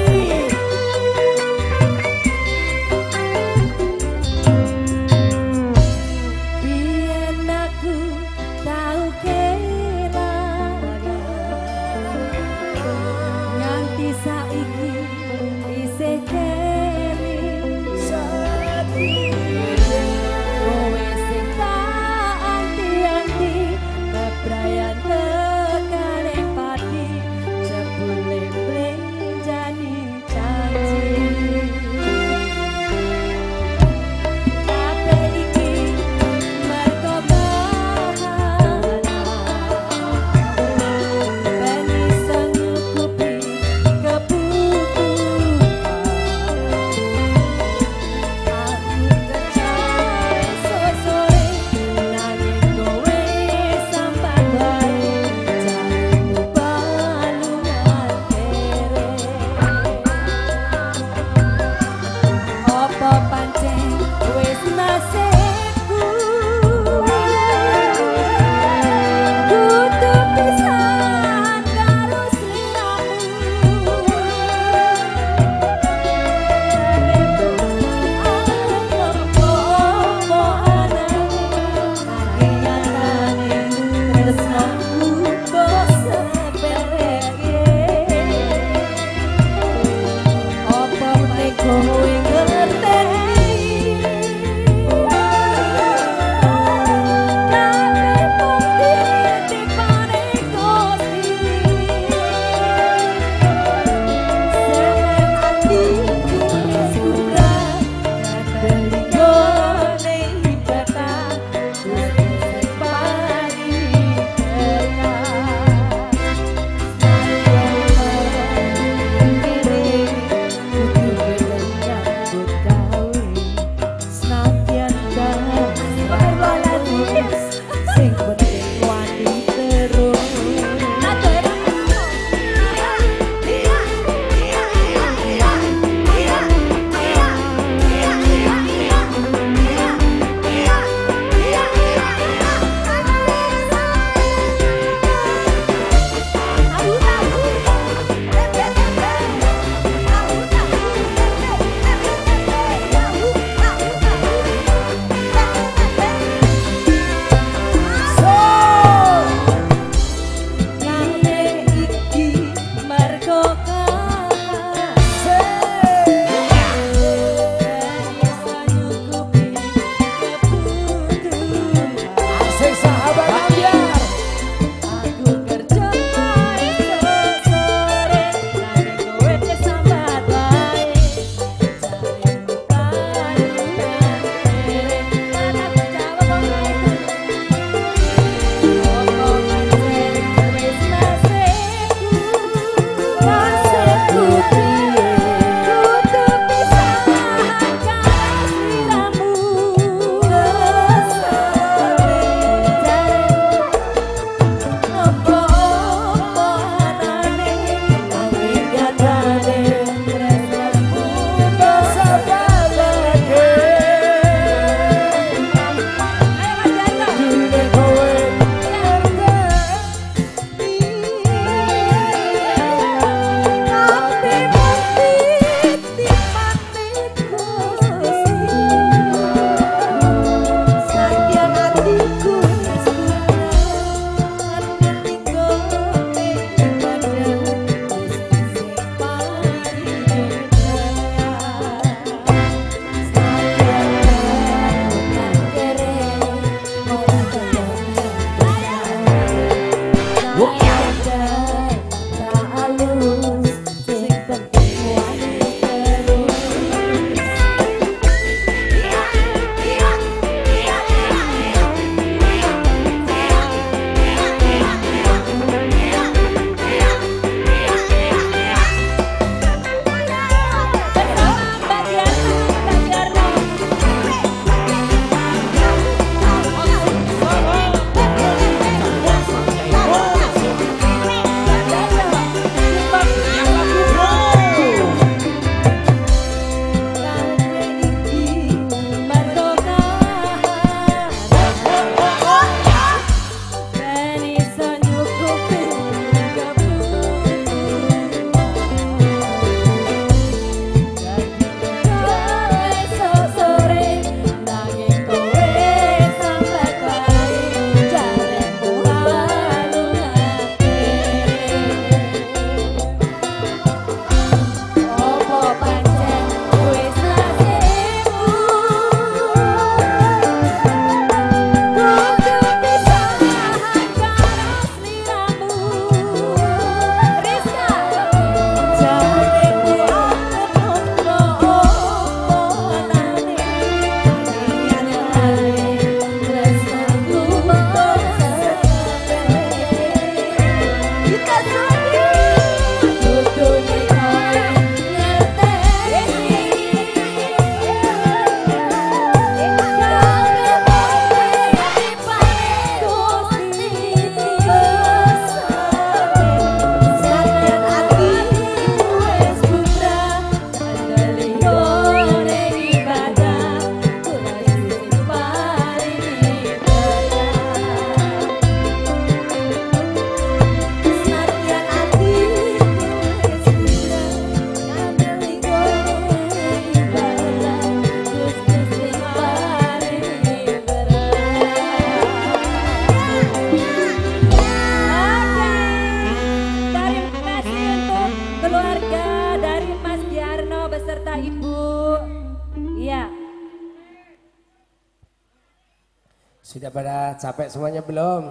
Capek semuanya belum?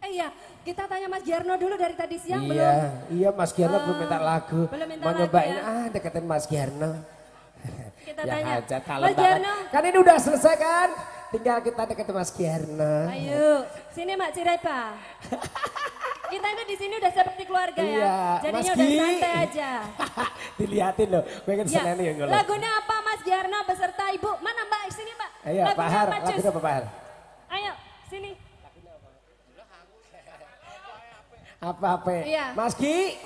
Eh iya, kita tanya Mas Jarno dulu dari tadi siang belum? iya, iya Mas Giarno Ah, belum minta lagu. belum minta Mau lagu nyobain ya. ah deketin Mas Giarno. Kita ya tanya. aja kalau Mas. Jarno, Kan ini udah selesai kan? Tinggal kita deketin Mas Giarno. ayo. Sini Mak Cirepa. Kita itu di sini udah seperti keluarga Iya, ya. Jadinya Mas udah Gi. santai aja. Dilihatin loh, pengen Ya, seneng ya lagunya apa Mas Jarno beserta Ibu? Mana Mbak sini Mbak? Ayo Pak lagunya Har, lagunya apa Pak Har? Ayo, sini. Apa apa? Iya. Mas Gi?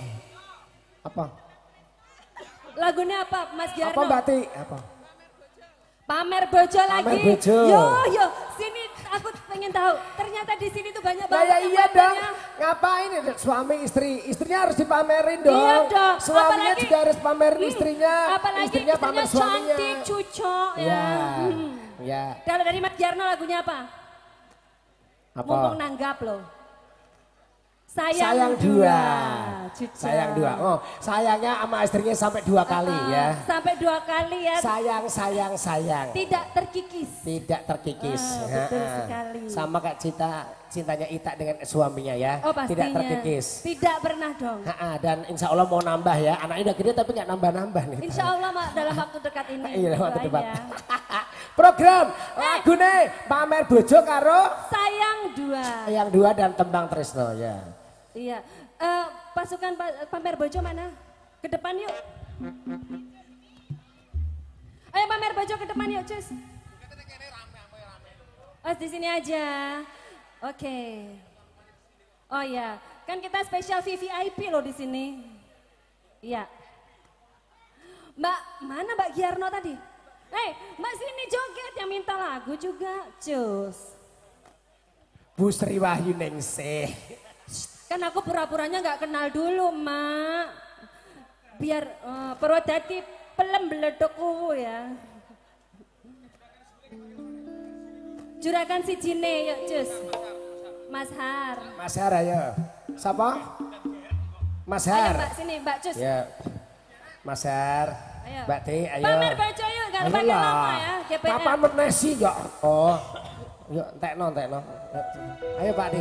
Apa? Lagunya apa Mas Jarno? Apa Bati? Apa? Pamer bojo lagi. bojo. Yo yo, sini aku pengen tahu. Ternyata di sini tuh banyak banget ya yang iya dong. Ngapain ini suami istri? Istrinya harus dipamerin dong. Iya dong. Suaminya Apalagi- juga harus pamerin Hmm, istrinya. Apalagi istrinya pamer suaminya. cantik, cucok ya. Ya. Hmm. Ya. Kalau dari Mas Jarno lagunya apa? Apa? Mumpung nanggap loh. Sayang, Sayang dua. Cucok. Sayang dua. Oh, sayangnya sama istrinya sampai dua kali Ah, ya. Sampai dua kali ya. Sayang, sayang, sayang. Tidak terkikis. Tidak terkikis. Ah, betul sekali. Sama kayak cinta cintanya Ita dengan suaminya ya. Oh pastinya. Tidak terkikis. Tidak pernah dong. Ha-ha, dan insya Allah mau nambah ya. Anaknya udah gede tapi nggak nambah-nambah nih. Insya Allah Mak, dalam waktu dekat ini. Iya, waktu Doain debat. ya. Program lagune pamer bojo karo Sayang dua. yang dua dan tembang Trisno ya. Iya. Eh, pasukan pa- pamer bojo mana? Ke depan yuk. Ayo pamer bojo ke depan yuk, cus. Oh, di sini aja. Oke. Oh ya, kan kita spesial VVIP loh di sini. Iya. Mbak, mana Mbak Giarno tadi? Hei, Mbak sini joget yang minta lagu juga, cus. Bu Sri Wahyuningsih. Kan aku pura-puranya nggak kenal dulu, Mak. Biar uh, Purwodadi pelem beledok uwu ya. Juragan si Jine, yuk cus. Mas Har. Mas Har ayo. Siapa? Mas Ayo Har. Mbak sini, Mbak Cus. Ya. Mas Har. Ayo. Mbak T, ayo. Pamer baju yuk, gak pakai lama ya, GPR. Kapan menesi ya? Oh. Yuk, entekno, entekno. Ayo Pak D.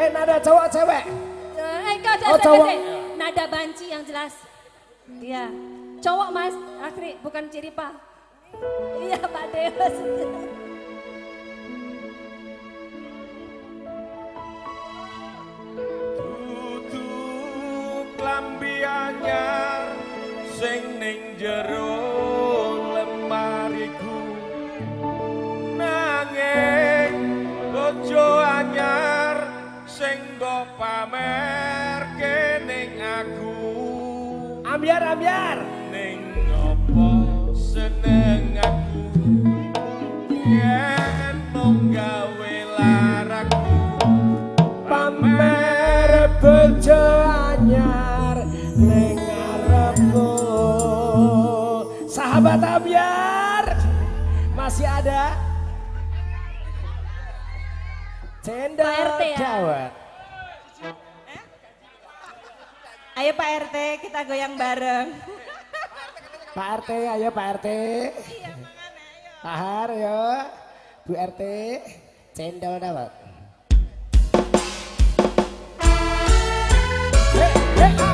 Eh, nada cowok cewek. Eh, kau Oh, cowok. Nada banci yang jelas. Iya. Cowok mas, Akri, bukan Ciripa. Iya Pak Dewas. Tutup lambi anyar sing ning jero lemariku nanging bojo anyar sing mbok pamer ning aku Ambiar, ambiar. ning apa seneng aku yen mung gawe laraku Pamer bojo anyar ning ngarepku. Sahabat ambiar. Masih ada? Cendol Pak Ayo Pak RT kita goyang bareng. Pak RT, ayo Pak RT. Pak Har, ayo. Bu RT, cendol dawet. Hei, hei,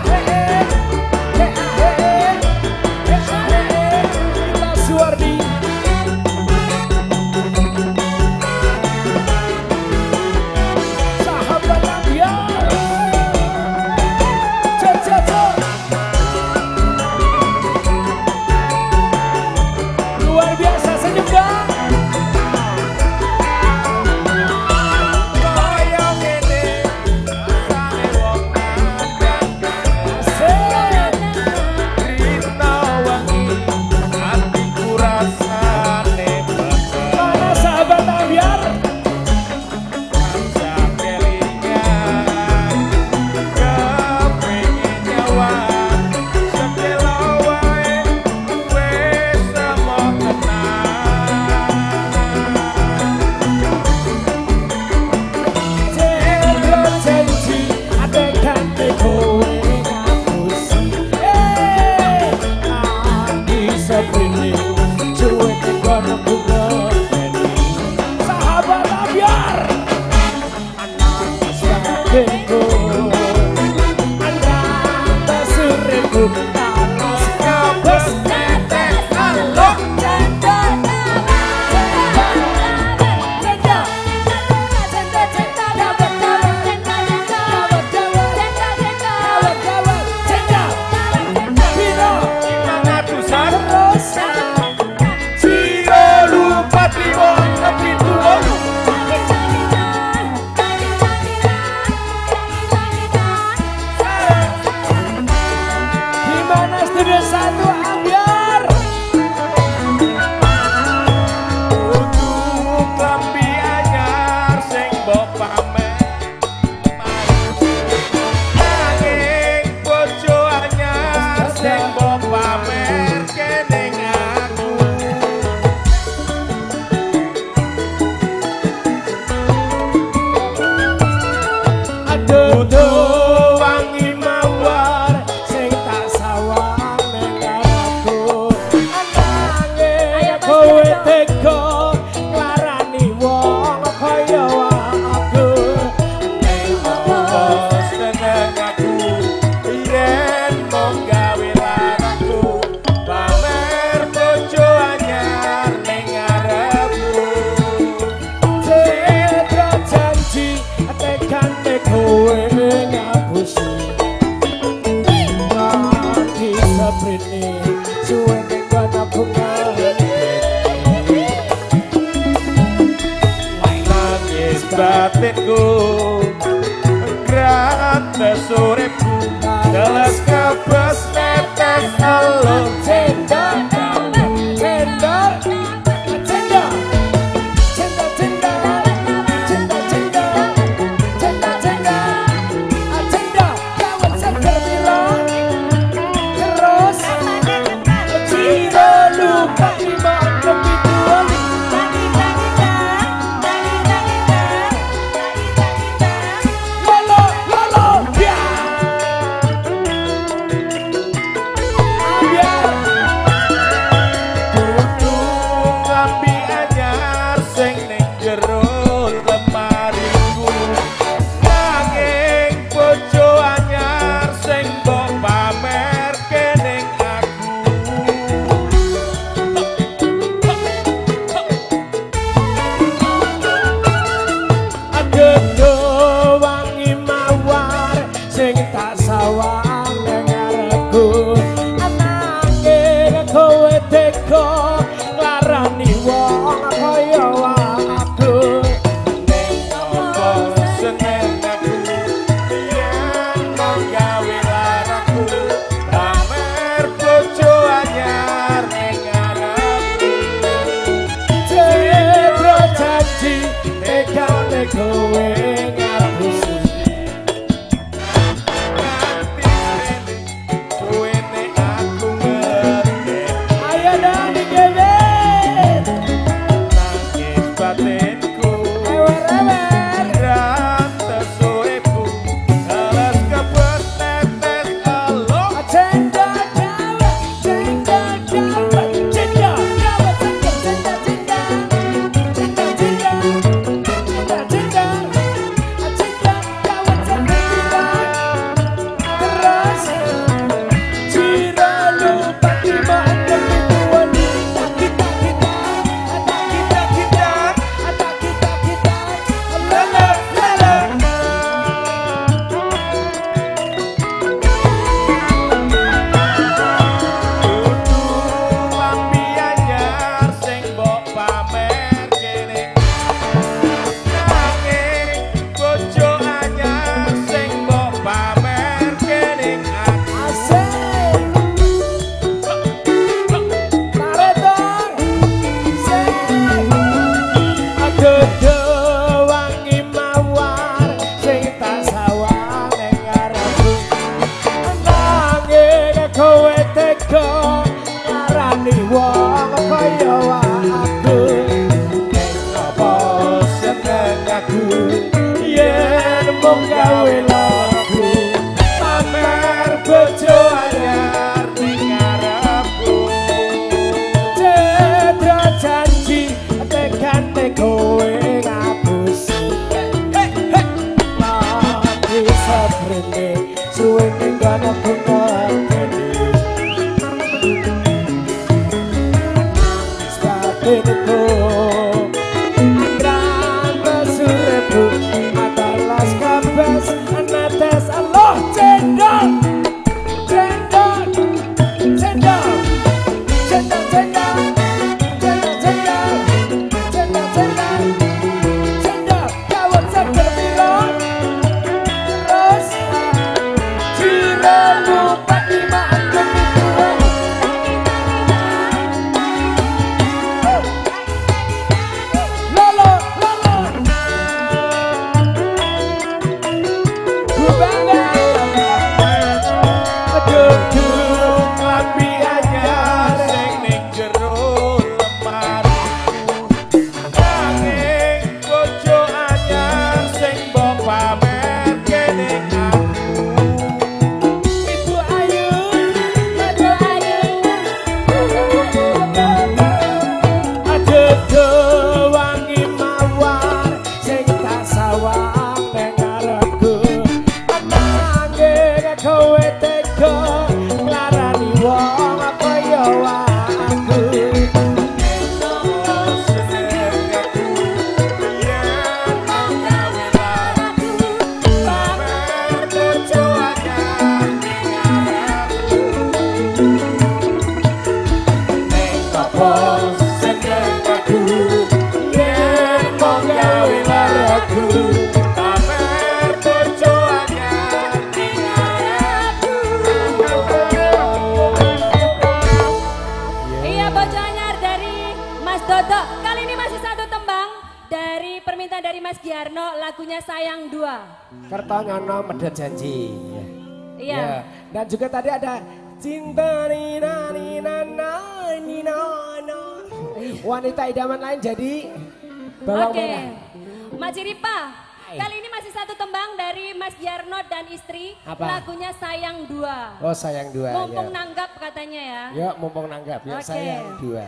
mumpung nanggap yuk Oke. sayang dua.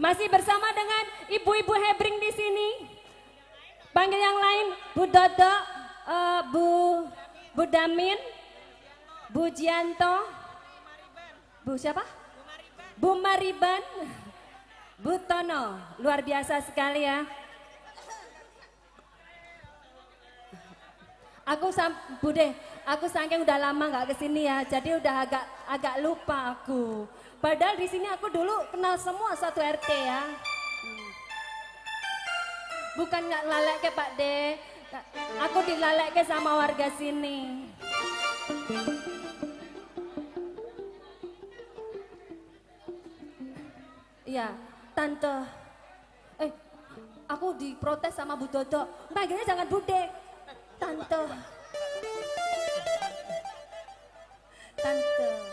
Masih bersama dengan ibu-ibu hebring di sini. Panggil yang lain, Bu Dodo, eh, Bu Bu Damin, Bu Jianto, Bu siapa? Bu Mariban, Bu Tono. Luar biasa sekali ya. Aku sam, Bude, aku saking udah lama nggak ke sini ya, jadi udah agak agak lupa aku. Padahal di sini aku dulu kenal semua satu RT ya. Bukan nggak lalek ke Pak De, aku dilalek ke sama warga sini. Iya, tante. Eh, aku diprotes sama Bu Dodo. Panggilnya jangan Bude, tante. Tante.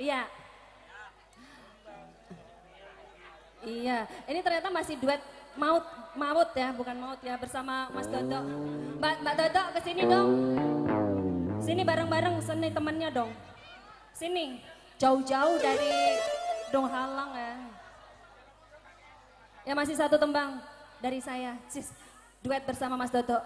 Iya. Iya, ini ternyata masih duet maut maut ya, bukan maut ya bersama Mas Dodo. Mbak Mbak Dodo ke sini dong. Sini bareng-bareng seni temennya dong. Sini, jauh-jauh dari Dong Halang ya. Ya masih satu tembang dari saya, sis. Duet bersama Mas Dodo.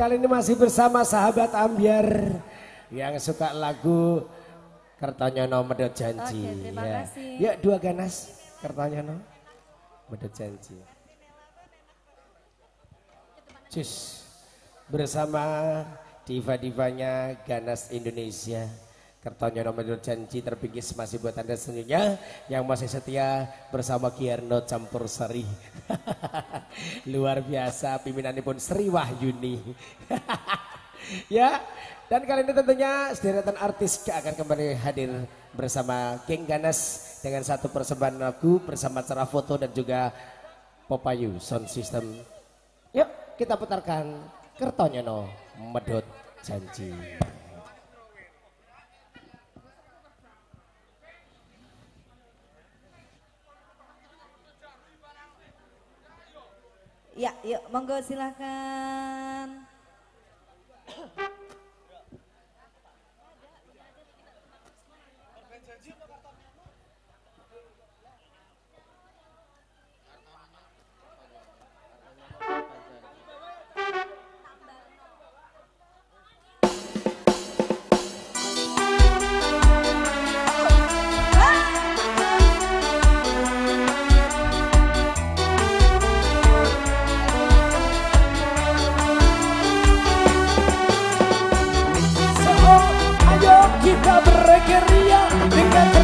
Kali ini masih bersama sahabat Ambiar yang suka lagu Kertonyono Medot Janji. Oke, terima ya. kasih. Yuk dua ganas Kertonyono Medot Janji. Cus bersama diva-divanya Ganas Indonesia. Kertonyono Medot Janji terbingkis masih buat anda selanjutnya yang masih setia bersama Kiarno Campur Sari. Luar biasa pimpinannya pun Sri Wahyuni. ya, dan kali ini tentunya sederetan artis akan kembali hadir bersama King Ganas dengan satu persembahan lagu bersama cara foto dan juga Popayu Sound System. Yuk kita putarkan Kertonyono Medot Janji. Ya, yuk monggo silakan.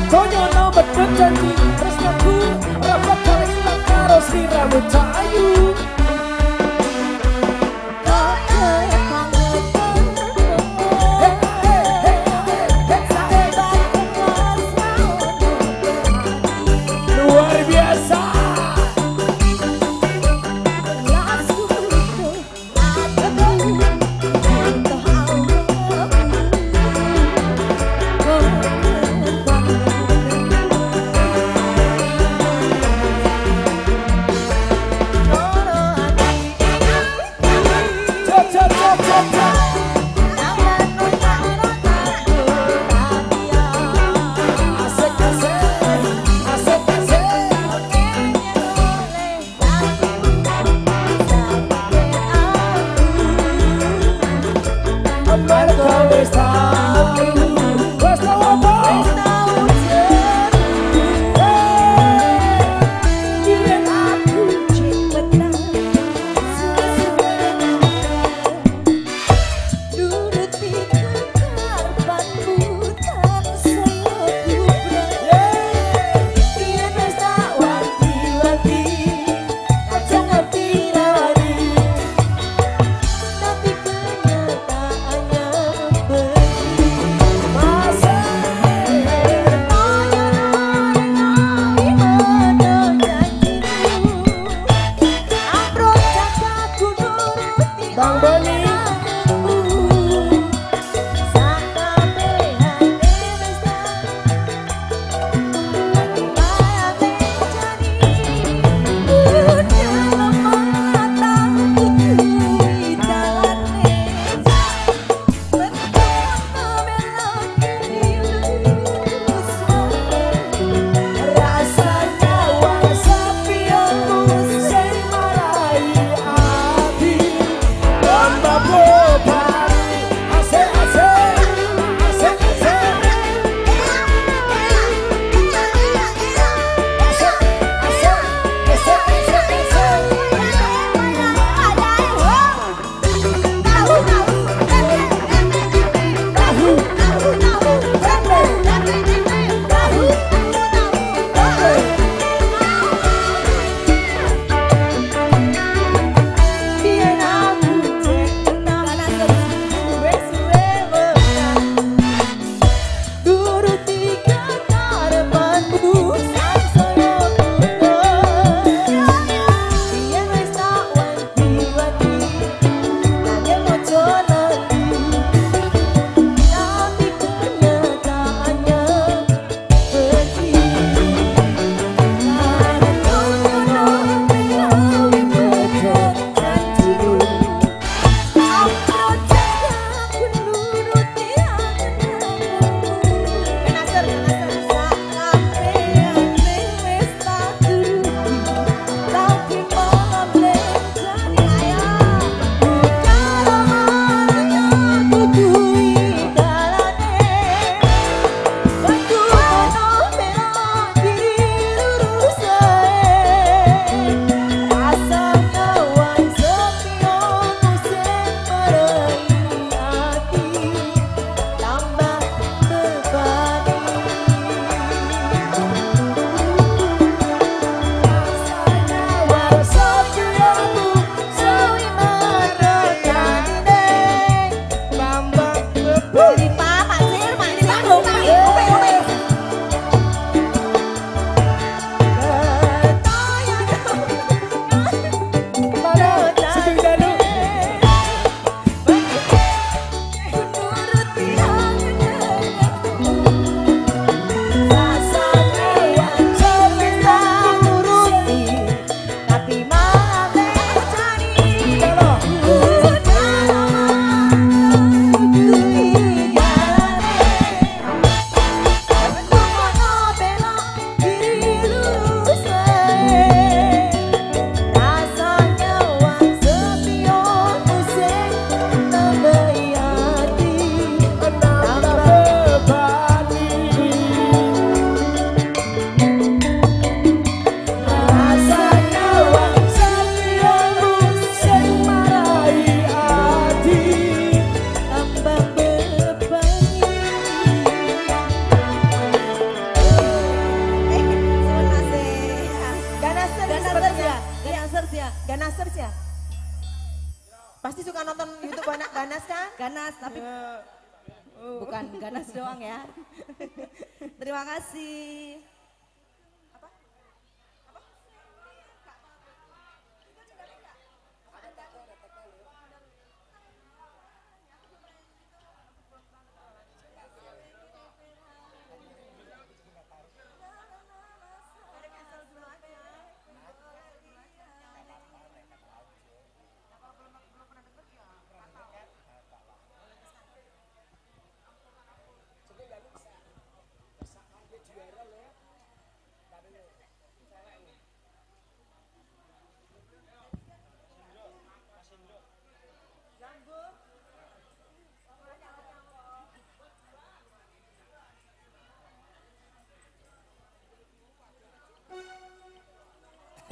Kertonyono Medot Janji. Tresnaku rapat ilang karo siramu cahayu.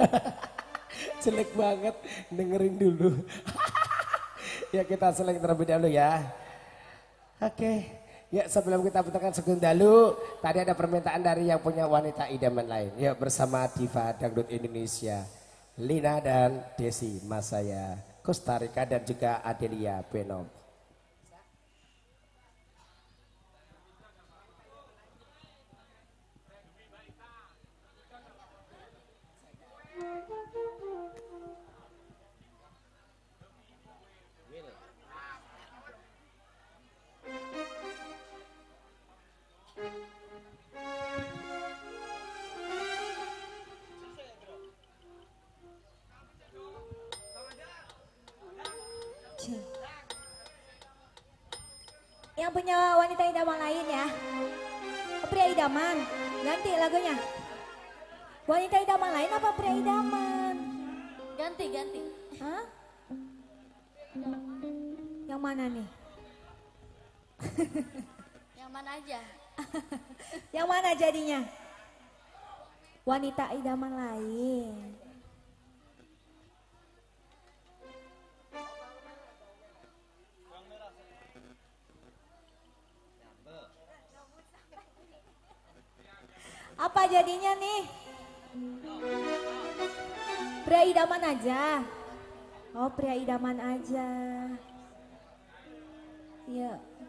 Jelek banget, dengerin dulu. ya kita selek terlebih dahulu ya. Oke, ya sebelum kita putarkan sekund dahulu, tadi ada permintaan dari yang punya wanita idaman lain. Ya bersama Diva Dangdut Indonesia, Lina dan Desi Masaya, Costa Rica dan juga Adelia Benom. Wanita idaman lain. Apa jadinya nih? Pria idaman aja. Oh, pria idaman aja. Iya. Ayo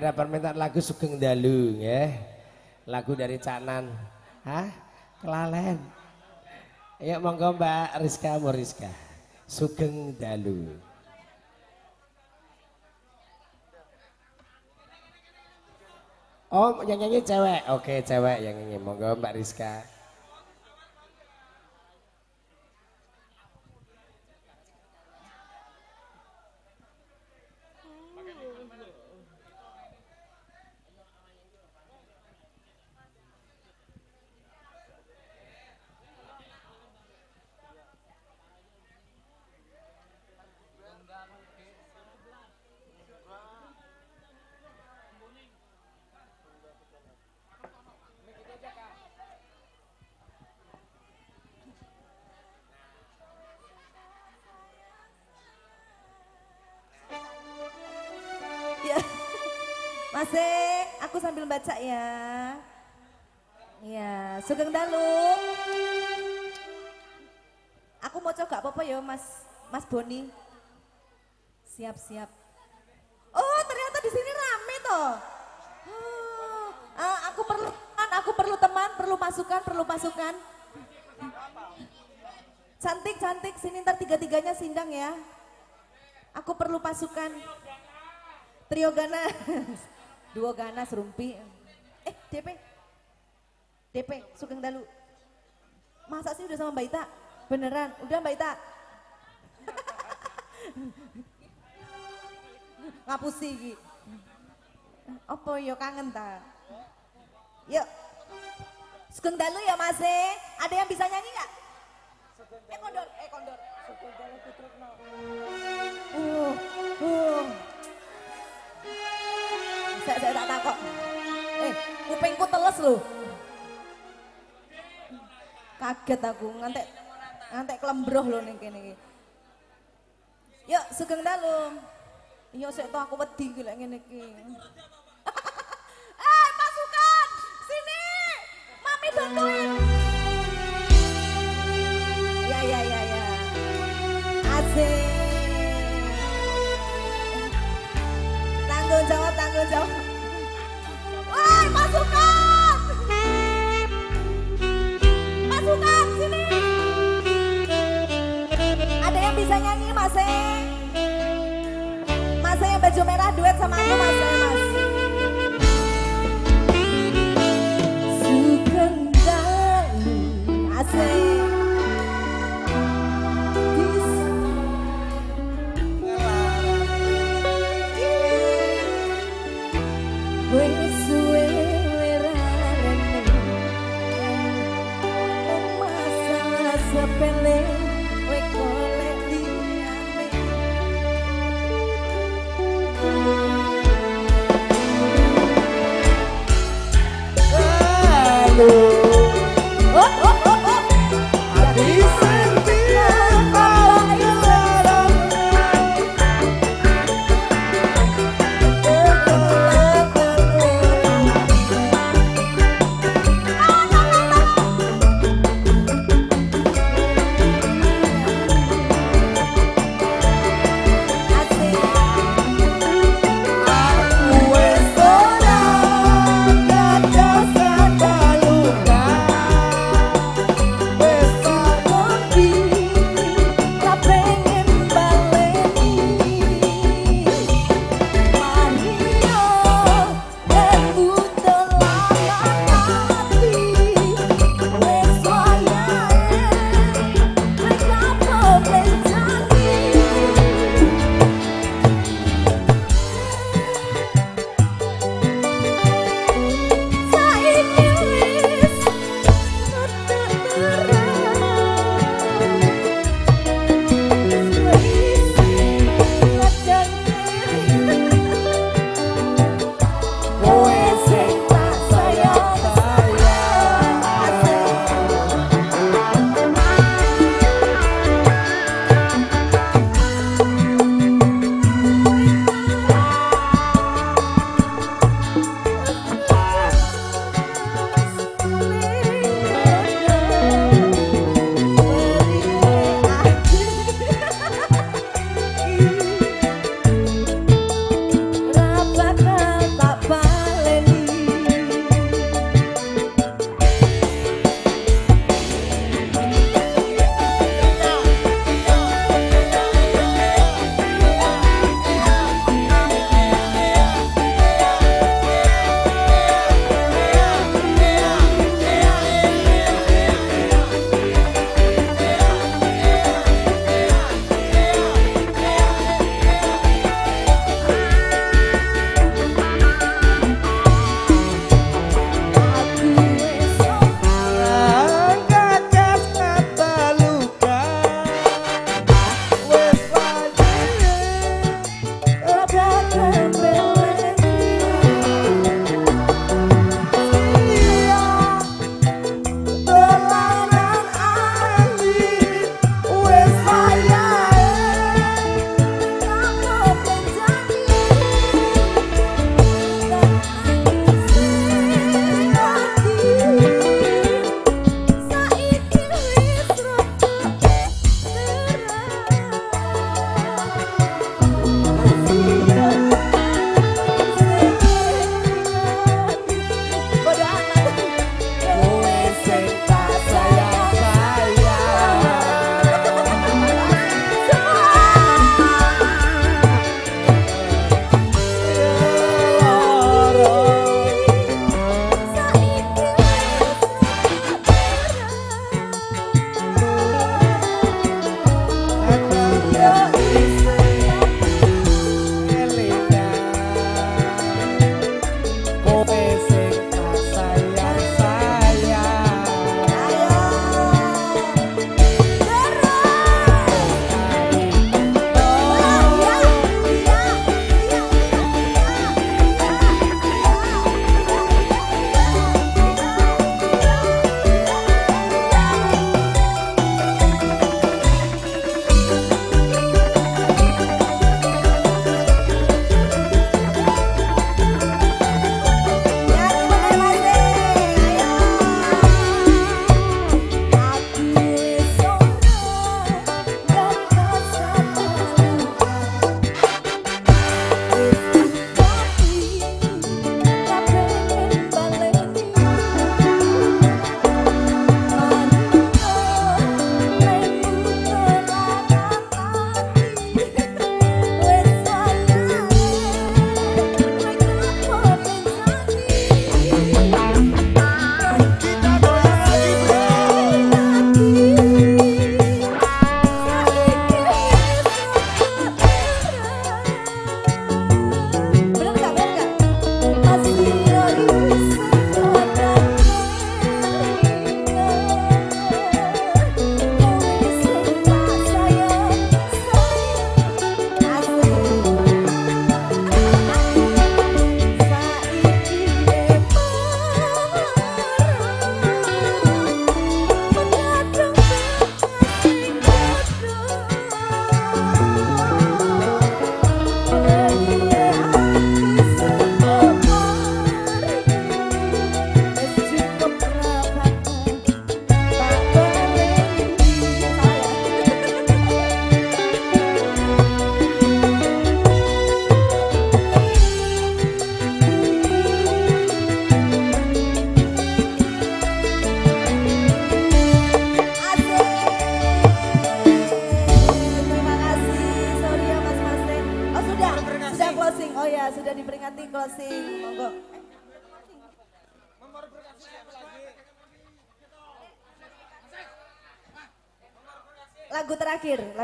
ada permintaan lagu Sugeng Dalu ya. Lagu dari Canan. Hah? Kelalen. Ayo monggo Mbak Rizka Moriska. Sugeng Dalu. Oh, yang nyanyi cewek. Oke, cewek yang nyanyi. Monggo Mbak Rizka. Baca ya. Ya, Sugeng Dalu. Aku mau coba apa-apa ya Mas Mas Boni. Siap, siap. Oh, ternyata di sini rame toh. Oh, ah, aku perlu teman, aku perlu teman, perlu masukan, perlu masukan. Cantik, cantik, sini ntar tiga-tiganya sindang ya. Aku perlu pasukan. Trio ganas. Duo ganas rumpi. Eh, DP. DP, Sugeng Dalu. Masa sih udah sama Mbak Ita? Beneran, udah Mbak Ita? Ngapusi iki. Apa yo kangen ta? Yuk. Sugeng Dalu ya Mas E. Ada yang bisa nyanyi nggak? Eh kondor, eh kondor. Uh, uh. Saya saya tak takut. Eh, kupingku teles loh. Kaget aku, ngantek ngantek kelembroh loh ning kene iki. Yuk, Sugeng Dalu. Iya, sik to aku wedi iki lek ngene iki. eh, pasukan! Sini! Mami bantuin. Ya, ya, ya, ya. Asik. Tanggung jawab, tanggung jawab. Woi, pasukan! Pasukan, sini! Ada yang bisa nyanyi, Mas E? Mas E yang baju merah duet sama aku, Mas E, Mas. Asik.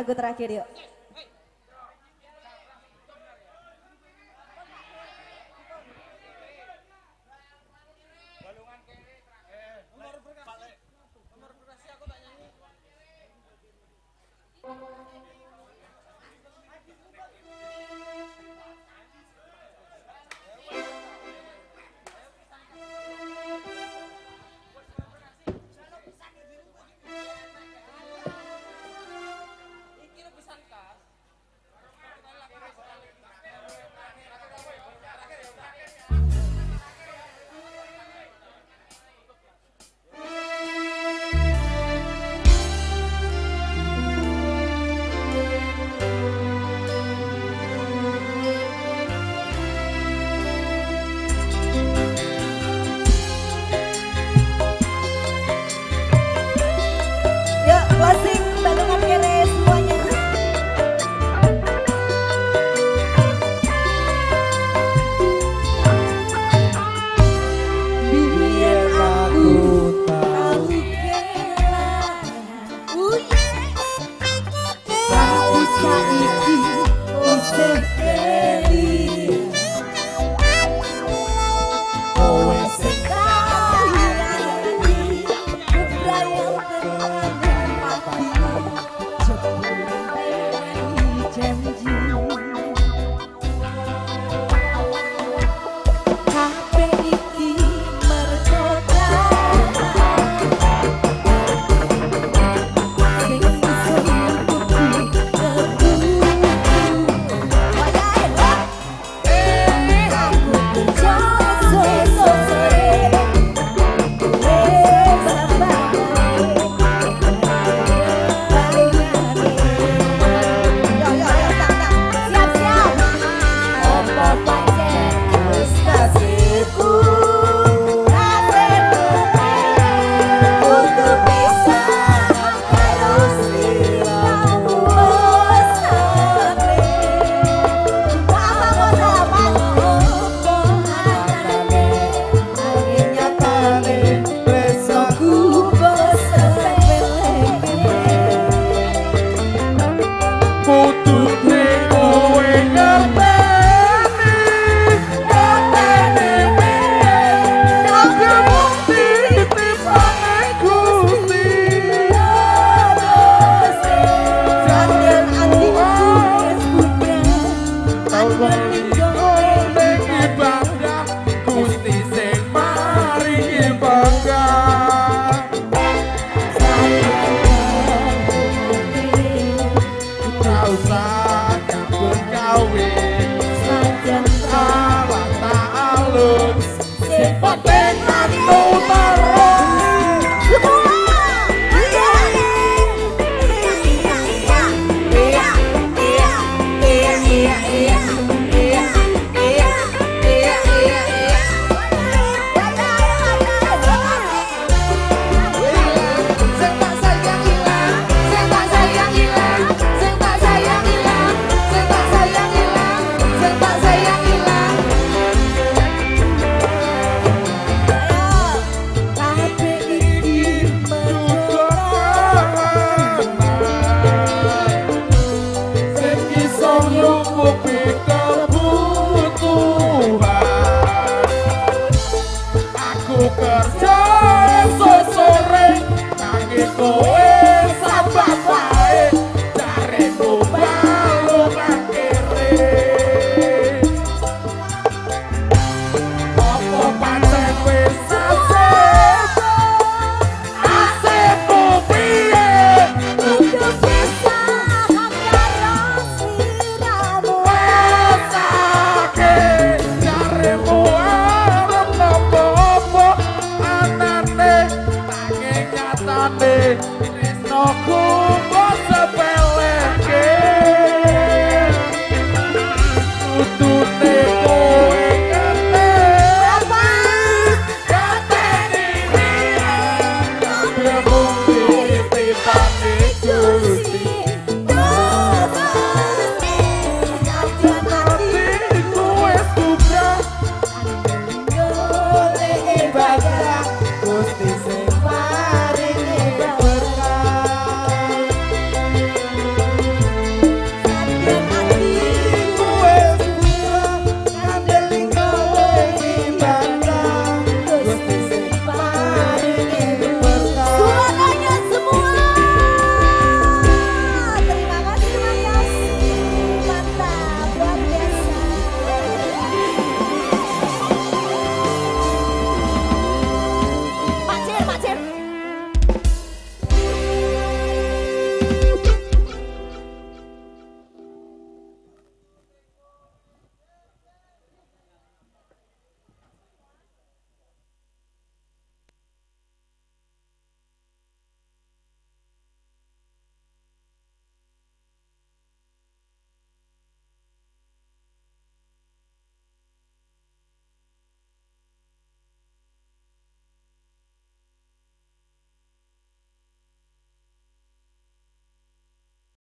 Lagu terakhir, yuk.